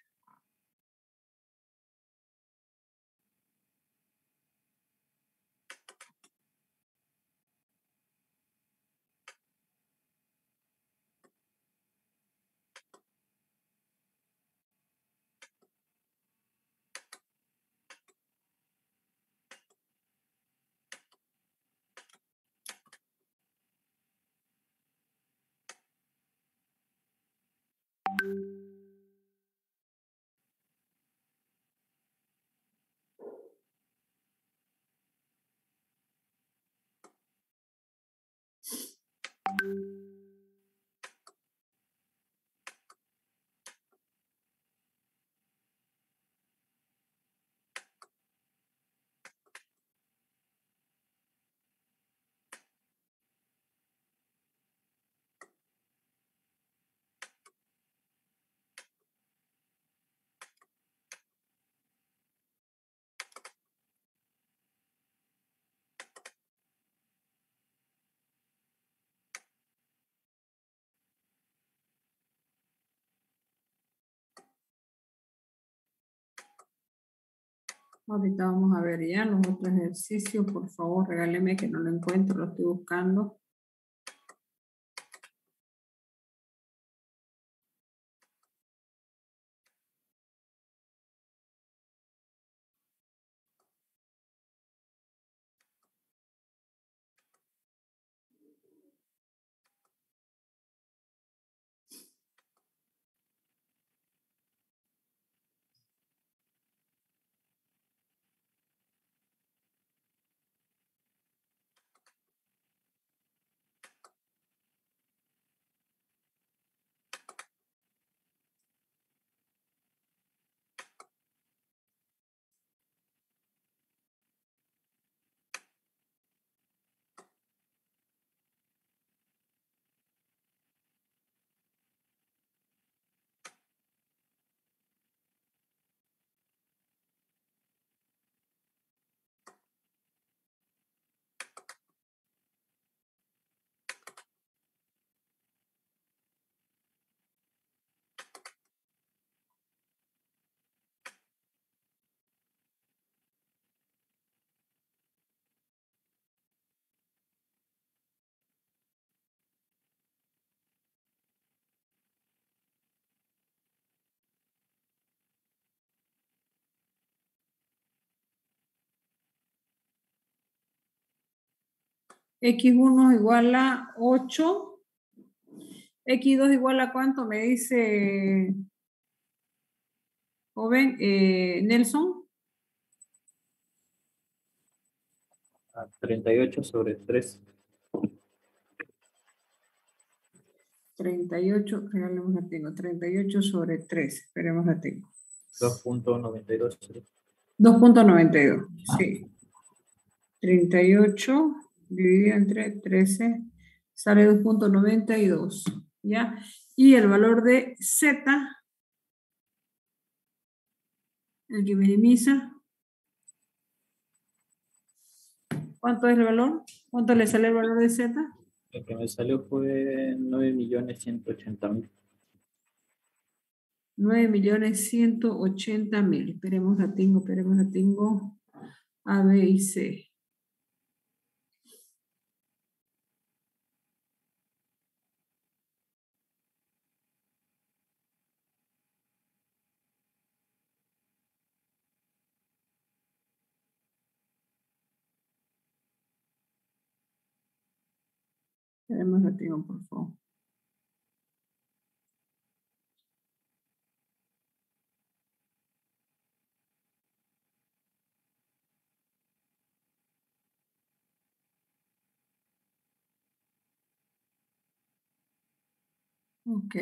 S1: Ahorita vamos a ver ya los otros ejercicios. Por favor, regáleme que no lo encuentro, lo estoy buscando. X1 igual a 8. X2 igual a cuánto me dice joven eh, Nelson.
S2: A 38 sobre 3.
S1: 38, regalemos la tengo, 38 sobre 3, esperemos la tengo.
S2: 2.92.
S1: 2.92, sí. 38 dividido entre 13 sale 2.92, ¿ya? Y el valor de Z, el que minimiza, ¿cuánto es el valor? ¿Cuánto le sale el valor de Z?
S2: El que me salió fue 9.180.000.
S1: 9 millones 180 mil. Esperemos la tengo, esperemos la tengo. A, B y C. Tengo, por favor. Ok.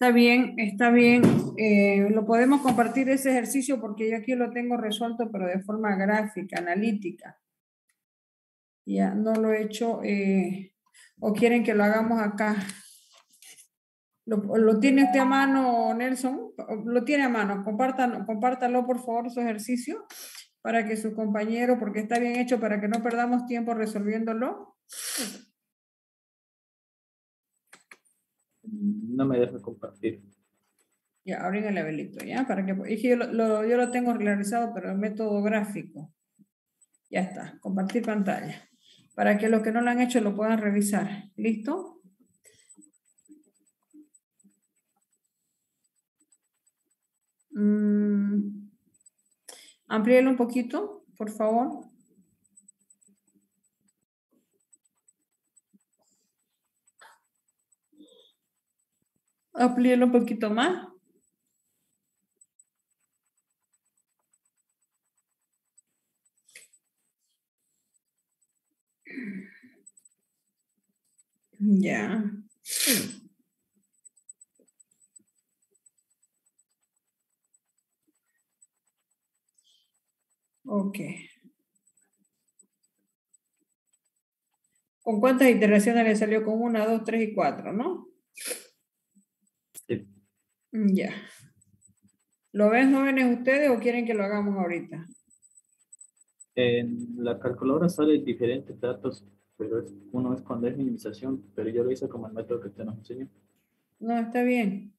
S1: Está bien, está bien. Eh, lo podemos compartir ese ejercicio porque yo aquí lo tengo resuelto, pero de forma gráfica, analítica. Ya no lo he hecho. eh, o quieren que lo hagamos acá. ¿Lo, lo tiene usted a mano, Nelson? Lo tiene a mano. Compártalo, compártalo, por favor, su ejercicio para que su compañero, porque está bien hecho, para que no perdamos tiempo resolviéndolo.
S2: No me deja compartir.
S1: Ya, abren el labelito, ¿ya? Para que, es yo, lo, yo lo tengo realizado, pero en método gráfico. Ya está, compartir pantalla. Para que los que no lo han hecho lo puedan revisar. ¿Listo? Mm, amplíelo un poquito, por favor. Amplíelo un poquito más. Ya. Ok. ¿Con cuántas iteraciones le salió? Con una, dos, tres y cuatro, ¿no?
S2: Sí.
S1: Ya. ¿Lo ven jóvenes ustedes o quieren que lo hagamos ahorita?
S2: En la calculadora sale diferentes datos, pero es- uno es cuando es minimización, pero yo lo hice como el método que usted nos enseñó.
S1: No, está bien.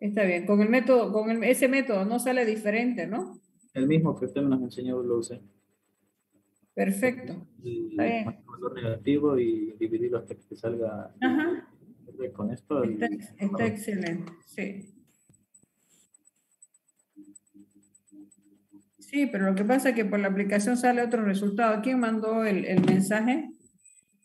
S1: Está bien. Con el método, con el- ese método no sale diferente, ¿no?
S2: El mismo que usted nos enseñó lo usé.
S1: Perfecto.
S2: El
S1: Está bien.
S2: valor negativo y dividirlo hasta que salga
S1: Ajá.
S2: Con esto. el-
S1: Está, está excelente. Sí. Sí, pero lo que pasa es que por la aplicación sale otro resultado. ¿Quién mandó el, el mensaje?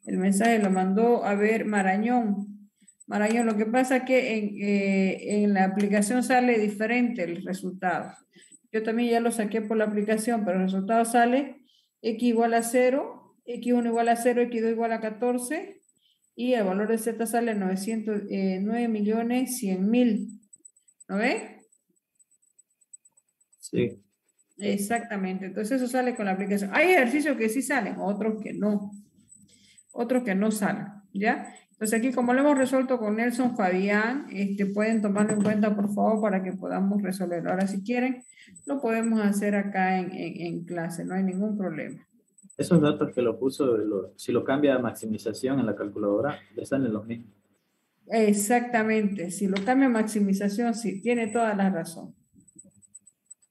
S1: El mensaje lo mandó a ver Marañón. Marañón, lo que pasa es que en, eh, en la aplicación sale diferente el resultado. Yo también ya lo saqué por la aplicación, pero el resultado sale x igual a 0, x1 igual a 0, x2 igual a 14 y el valor de z sale 900, eh, 9 millones 100 mil. ¿No ve?
S2: Sí.
S1: Exactamente. Entonces eso sale con la aplicación. Hay ejercicios que sí salen, otros que no. Otros que no salen, ¿ya? Entonces aquí como lo hemos resuelto con Nelson Fabián, este, pueden tomarlo en cuenta por favor para que podamos resolverlo. Ahora si quieren, lo podemos hacer acá en, en- en clase, no hay ningún problema.
S2: Esos datos que lo puso, lo- si lo cambia a maximización en la calculadora, le salen los mismos.
S1: Exactamente, si lo cambia a maximización, sí, tiene toda la razón.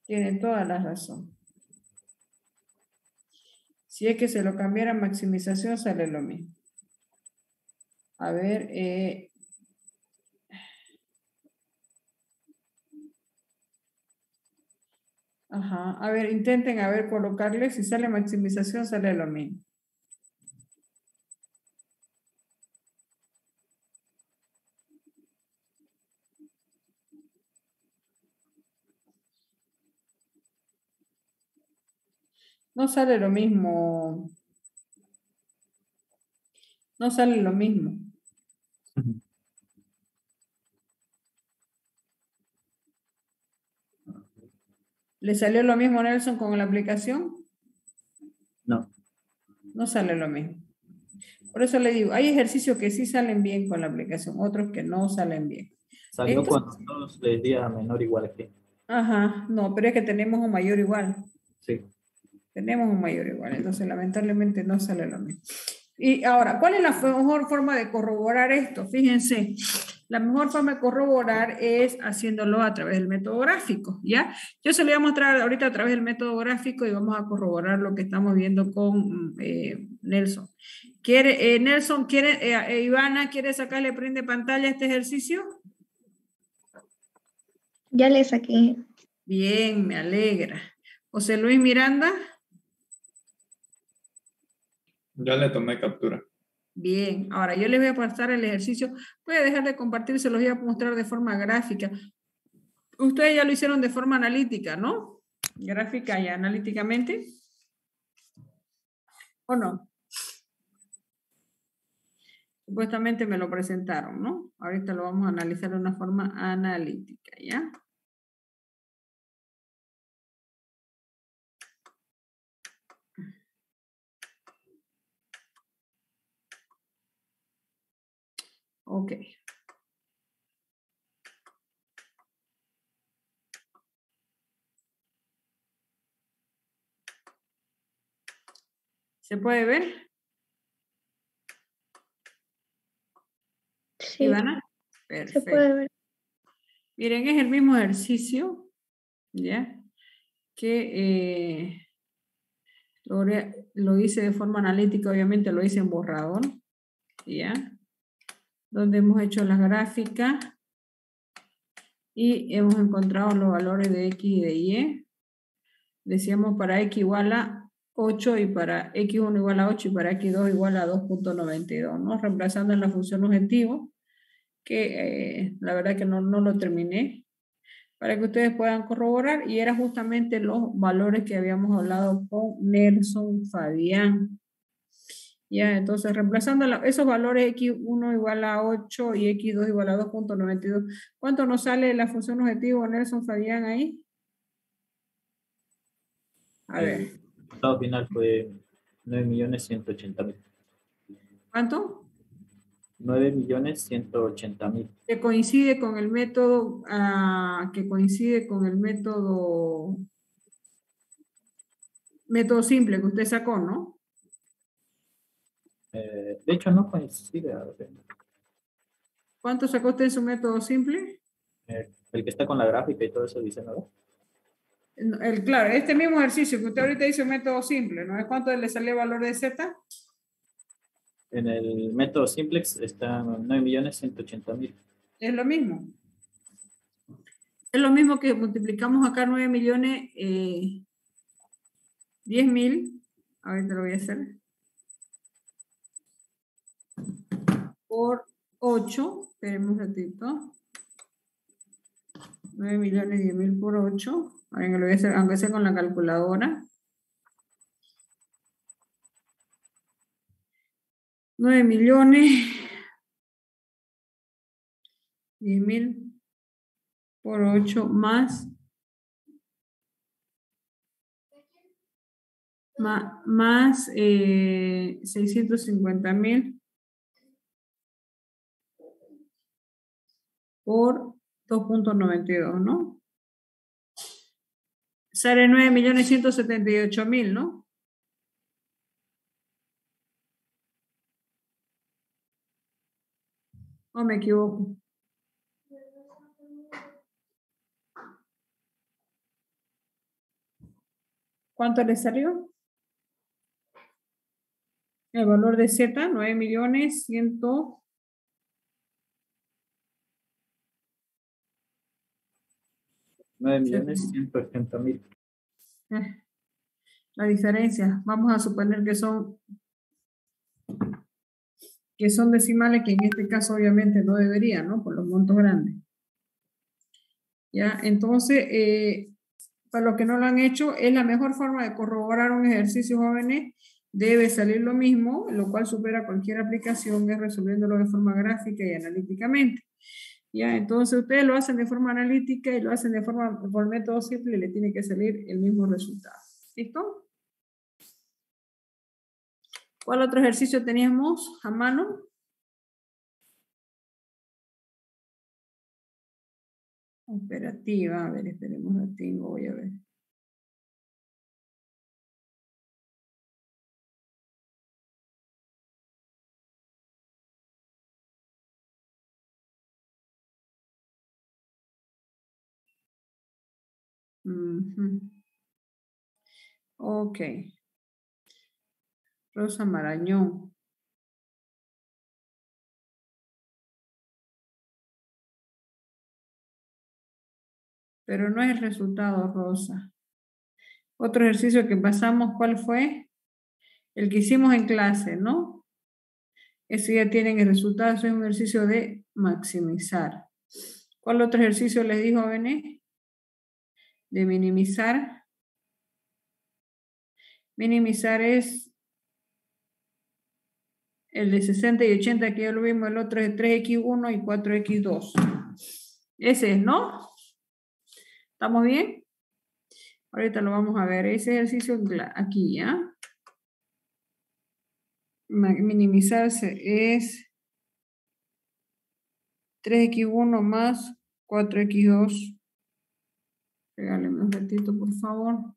S1: Tiene toda la razón. Si es que se lo cambiara a maximización, sale lo mismo. A ver, eh, Ajá, a ver, intenten a ver colocarle, si sale maximización, sale lo mismo. No sale lo mismo. No sale lo mismo. ¿Le salió lo mismo Nelson con la aplicación?
S2: No.
S1: No sale lo mismo. Por eso le digo, hay ejercicios que sí salen bien con la aplicación, otros que no salen bien.
S2: Salió
S1: Esto-
S2: cuando todos les di a menor igual que.
S1: Ajá, no, pero es que tenemos un mayor igual.
S2: Sí.
S1: Tenemos un mayor igual, entonces lamentablemente no sale lo mismo. Y ahora, ¿cuál es la mejor forma de corroborar esto? Fíjense, la mejor forma de corroborar es haciéndolo a través del método gráfico, ¿ya? Yo se lo voy a mostrar ahorita a través del método gráfico y vamos a corroborar lo que estamos viendo con mm, eh, Nelson. ¿Quiere, eh, Nelson, quiere, eh, eh, Ivana, ¿quiere sacarle prende pantalla a este ejercicio?
S3: Ya le saqué.
S1: Bien, me alegra. José Luis Miranda.
S8: Ya le tomé captura.
S1: Bien, ahora yo les voy a pasar el ejercicio. Voy a dejar de compartir, se los voy a mostrar de forma gráfica. Ustedes ya lo hicieron de forma analítica, ¿no? Gráfica y analíticamente. ¿O no? Supuestamente me lo presentaron, ¿no? Ahorita lo vamos a analizar de una forma analítica, ¿ya? Ok. ¿Se puede ver?
S3: Sí,
S1: Ivana?
S3: se
S1: Perfecto.
S3: puede ver.
S1: Miren, es el mismo ejercicio, ¿ya? Que eh, lo, lo hice de forma analítica, obviamente lo hice en borrador, ¿ya? Donde hemos hecho las gráficas y hemos encontrado los valores de X y de Y. Decíamos para X igual a 8 y para X1 igual a 8 y para X2 igual a 2.92, ¿no? Reemplazando en la función objetivo que eh, la verdad que no, no lo terminé, para que ustedes puedan corroborar, y era justamente los valores que habíamos hablado con Nelson Fabián. Ya, entonces reemplazando la- esos valores x1 igual a 8 y x2 igual a 2.92, ¿cuánto nos sale la función objetivo Nelson Fabián ahí? A ver,
S2: El resultado final fue 9.180.000.
S1: ¿cuánto?
S2: 9.180.000.
S1: que coincide con el método, ah, que coincide con el método, método simple que usted sacó, ¿no?
S2: Eh, de hecho, no coincide. a ver,
S1: ¿Cuánto sacó usted en su método simple?
S2: eh, el que está con la gráfica y todo eso dice, ¿no?
S1: El, claro, este mismo ejercicio que usted ahorita hizo método simple, ¿no es cuánto le salió el valor de Z?
S2: En el método simplex está 9.180.000.
S1: Es lo mismo. Es lo mismo que multiplicamos acá 9 millones, eh, 10 mil, ahorita lo voy a hacer, por 8, esperemos un ratito, 9 millones 10 mil por 8, ahora lo voy a hacer, aunque sea con la calculadora. 9 millones 10 mil por 8 más ma- más eh, 650 mil por 2.92, ¿no? Sale 9 millones 178 mil, ¿no? ¿O me equivoco? ¿Cuánto le salió? El valor de Z, 9 millones 100.
S2: 9.180.000.
S1: eh, La diferencia, vamos a suponer que son que son decimales que en este caso obviamente no deberían, ¿no? Por los montos grandes. Ya, entonces, eh, para los que no lo han hecho, es la mejor forma de corroborar un ejercicio jóvenes. Debe salir lo mismo, lo cual supera cualquier aplicación, es resolviéndolo de forma gráfica y analíticamente. Ya, entonces ustedes lo hacen de forma analítica y lo hacen de forma por método simple y le tiene que salir el mismo resultado. ¿Listo? ¿Cuál otro ejercicio teníamos a mano? Operativa, a ver, esperemos, la tengo, voy a ver. Ok. Rosa Marañón. Pero no es el resultado, Rosa. Otro ejercicio que pasamos, ¿cuál fue? El que hicimos en clase, ¿no? Ese ya tienen el resultado, eso es un ejercicio de maximizar. ¿Cuál otro ejercicio les dijo Bené? De minimizar. Minimizar es El de 60 y 80 que ya lo vimos, el otro es 3x1 y 4x2. Ese es, ¿no? ¿Estamos bien? Ahorita lo vamos a ver. Ese ejercicio aquí, ¿ya? Minimizarse es 3x1 más 4x2. Regáleme un ratito, por favor.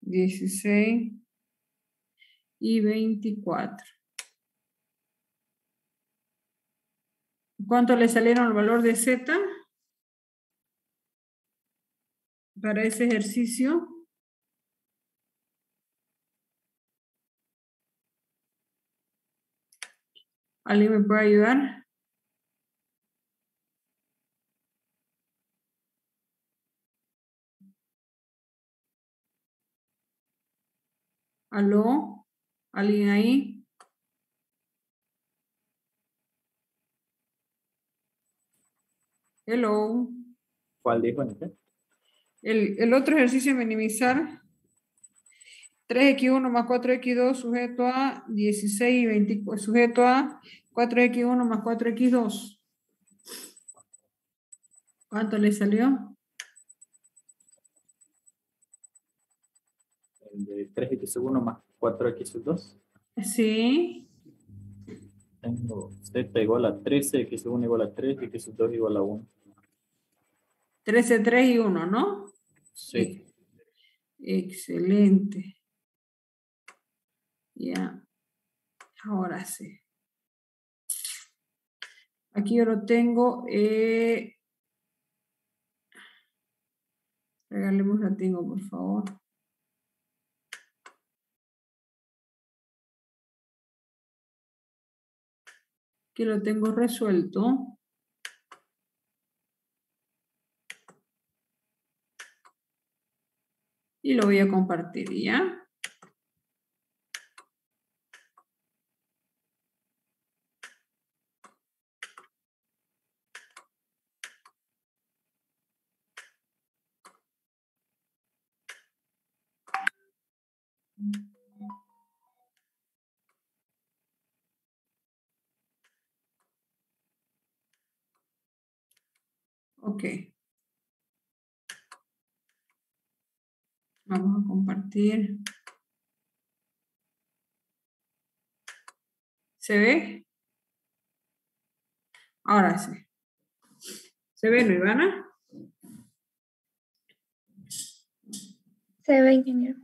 S1: Dieciséis y veinticuatro. ¿Cuánto le salieron el valor de Z? Para ese ejercicio. ¿Alguien me puede ayudar? ¿Aló? ¿Alguien ahí? Hello.
S2: ¿Cuál dijo? Anita?
S1: El, el otro ejercicio minimizar 3x1 más 4x2 sujeto a 16 y 24, sujeto a 4x1 más 4x2. ¿Cuánto le salió?
S2: El de 3x1 más 4x2.
S1: Sí,
S2: Tengo z igual a 13, x1 igual a 3, x2 igual a 1.
S1: 13, 3 y 1, ¿no?
S2: Sí.
S1: Excelente. Ya. Ahora sí. Aquí yo lo tengo. Eh, regalemos la tengo, por favor. Aquí lo tengo resuelto. Y lo voy a compartir, ¿ya? Ok. Vamos a compartir. ¿Se ve? Ahora sí. ¿Se ve, no, Ivana?
S3: Se ve, ingeniero.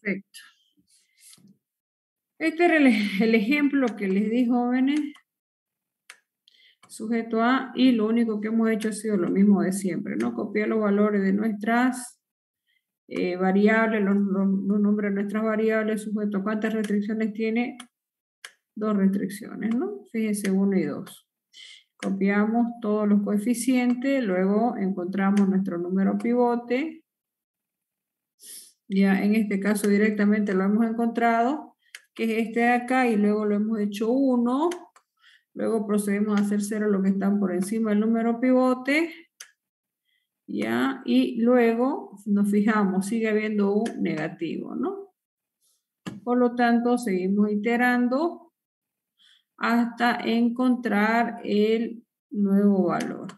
S1: Perfecto. Este era el, el ejemplo que les di, jóvenes. Sujeto A, y lo único que hemos hecho ha sido lo mismo de siempre, ¿no? Copiar los valores de nuestras eh, variables, los, nombres de nuestras variables, sujeto a cuántas restricciones tiene. Dos restricciones, ¿no? Fíjense, uno y dos. Copiamos todos los coeficientes, luego encontramos nuestro número pivote. Ya en este caso directamente lo hemos encontrado, que es este de acá, y luego lo hemos hecho 1. Luego procedemos a hacer cero lo que están por encima del número pivote. Ya, y luego nos fijamos, sigue habiendo un negativo, ¿no? Por lo tanto, seguimos iterando hasta encontrar el nuevo valor.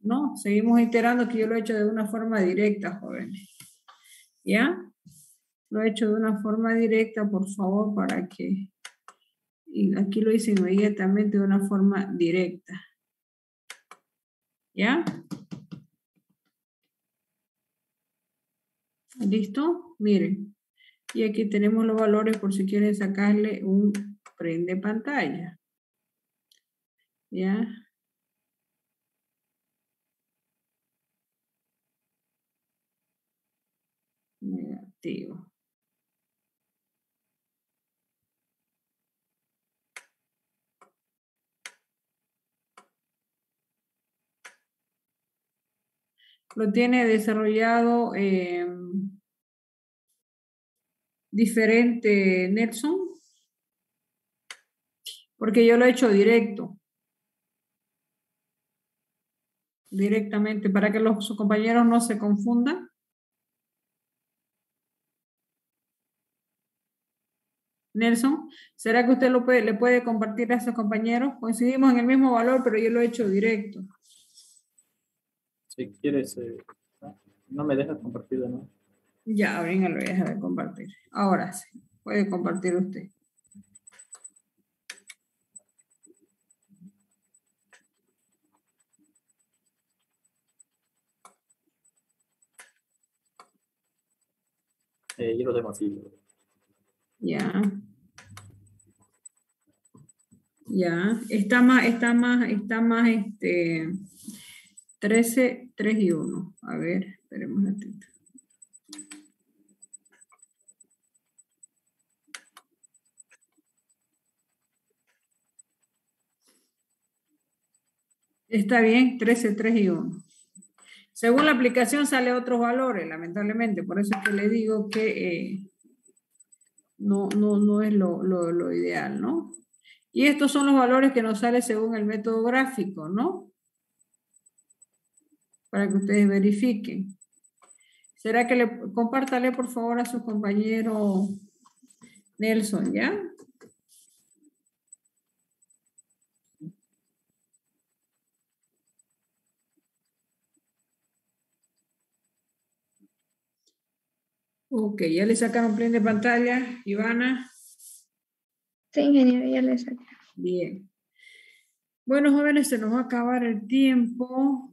S1: ¿No? Seguimos iterando, que yo lo he hecho de una forma directa, jóvenes. ¿Ya? Lo he hecho de una forma directa, por favor, para que... Y aquí lo hice inmediatamente de una forma directa. ¿Ya? ¿Listo? Miren. Y aquí tenemos los valores por si quieren sacarle un print de pantalla. ¿Ya? Negativo. Lo tiene desarrollado eh, diferente Nelson, porque yo lo he hecho directo. Directamente, para que los sus compañeros no se confundan. Nelson, ¿será que usted lo puede, le puede compartir a sus compañeros? Coincidimos en el mismo valor, pero yo lo he hecho directo.
S2: Si quieres, eh, no me dejas compartirlo, ¿no?
S1: Ya, venga, lo voy a dejar de compartir. Ahora sí, puede compartir usted.
S2: Eh, yo lo tengo así.
S1: Ya. Ya. Está más, está más, está más, este, 13, 3 y 1. A ver, esperemos un ratito. Está bien, 13, 3 y 1. Según la aplicación sale otros valores, lamentablemente. Por eso es que le digo que eh, no, no, no es lo, lo, lo ideal, ¿no? Y estos son los valores que nos sale según el método gráfico, ¿no? Para que ustedes verifiquen. ¿Será que le compártale por favor a su compañero Nelson, ya? Ok, ya le sacaron play de pantalla, Ivana.
S3: Sí, ingeniero, ya le saqué.
S1: Bien. Bueno, jóvenes, se nos va a acabar el tiempo.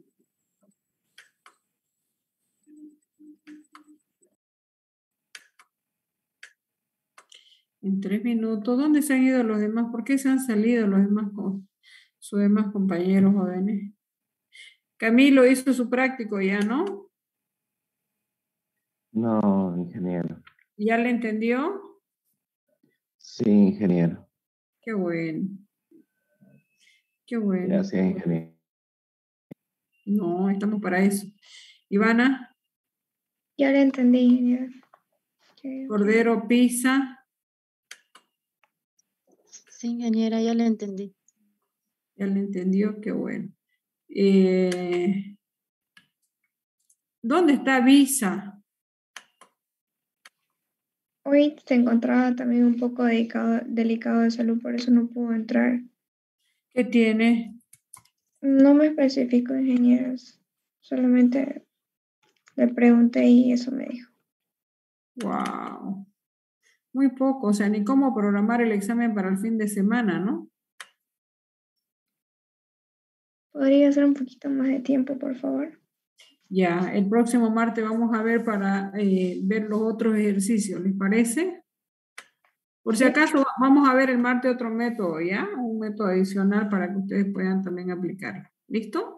S1: En tres minutos. ¿Dónde se han ido los demás? ¿Por qué se han salido los demás con sus demás compañeros jóvenes? Camilo hizo su práctico ya, ¿no?
S5: No, ingeniero.
S1: ¿Ya le entendió?
S5: Sí, ingeniero.
S1: Qué bueno. Qué bueno.
S5: Gracias, ingeniero.
S1: No, estamos para eso. Ivana,
S3: Ya le entendí, ingeniero.
S1: Cordero, Pisa,
S9: Sí, ingeniera, ya le entendí.
S1: ya le entendió, qué bueno. Eh, ¿Dónde está Visa?
S3: Hoy se encontraba también un poco delicado, delicado de salud, por eso no pudo entrar.
S1: ¿Qué tiene?
S3: No me especifico, ingenieros. Solamente le pregunté y eso me dijo.
S1: Wow. Muy poco, o sea, ni cómo programar el examen para el fin de semana, ¿no?
S3: ¿Podría ser un poquito más de tiempo, por favor?
S1: Ya, el próximo martes vamos a ver para eh, ver los otros ejercicios, ¿les parece? Por si acaso, vamos a ver el martes otro método, ¿ya? Un método adicional para que ustedes puedan también aplicarlo. ¿Listo?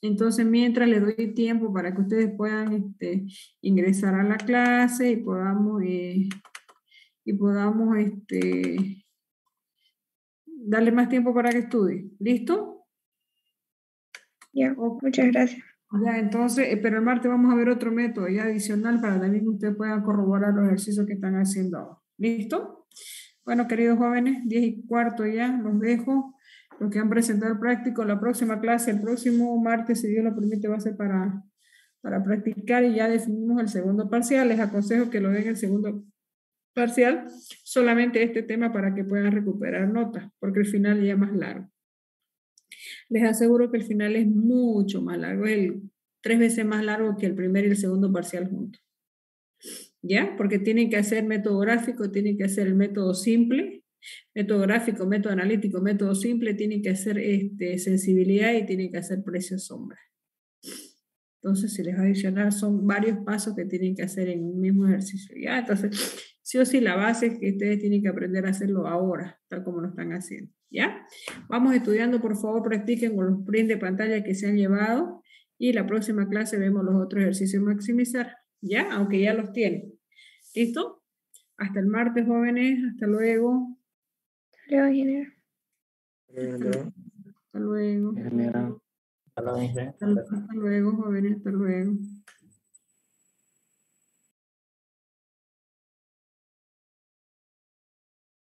S1: Entonces, mientras les doy tiempo para que ustedes puedan este, ingresar a la clase y podamos, eh, y podamos este, darle más tiempo para que estudie. ¿Listo?
S3: Ya, muchas gracias.
S1: Ya, entonces, eh, pero el martes vamos a ver otro método ya adicional para también que ustedes puedan corroborar los ejercicios que están haciendo ahora. ¿Listo? Bueno, queridos jóvenes, 10 y cuarto ya, los dejo. Los que han presentado práctico, la próxima clase, el próximo martes, si Dios lo permite, va a ser para, para practicar y ya definimos el segundo parcial. Les aconsejo que lo den el segundo parcial, solamente este tema para que puedan recuperar notas, porque el final ya es más largo. Les aseguro que el final es mucho más largo, el, tres veces más largo que el primer y el segundo parcial juntos. ¿Ya? Porque tienen que hacer método gráfico, tienen que hacer el método simple, método gráfico, método analítico, método simple, tienen que hacer este, sensibilidad y tienen que hacer precio sombra. Entonces, si les va a adicionar, son varios pasos que tienen que hacer en un mismo ejercicio. ¿ya? Entonces, sí o sí, la base es que ustedes tienen que aprender a hacerlo ahora, tal como lo están haciendo. ¿Ya? Vamos estudiando, por favor, practiquen con los prints de pantalla que se han llevado y la próxima clase vemos los otros ejercicios maximizar, ¿ya? Aunque ya los tienen. ¿Listo? Hasta el martes, jóvenes. Hasta luego.
S3: Leo, ingeniero.
S1: Hasta luego.
S5: Ingeniero.
S2: Hasta luego.
S1: Hasta hasta luego, jóvenes, hasta luego.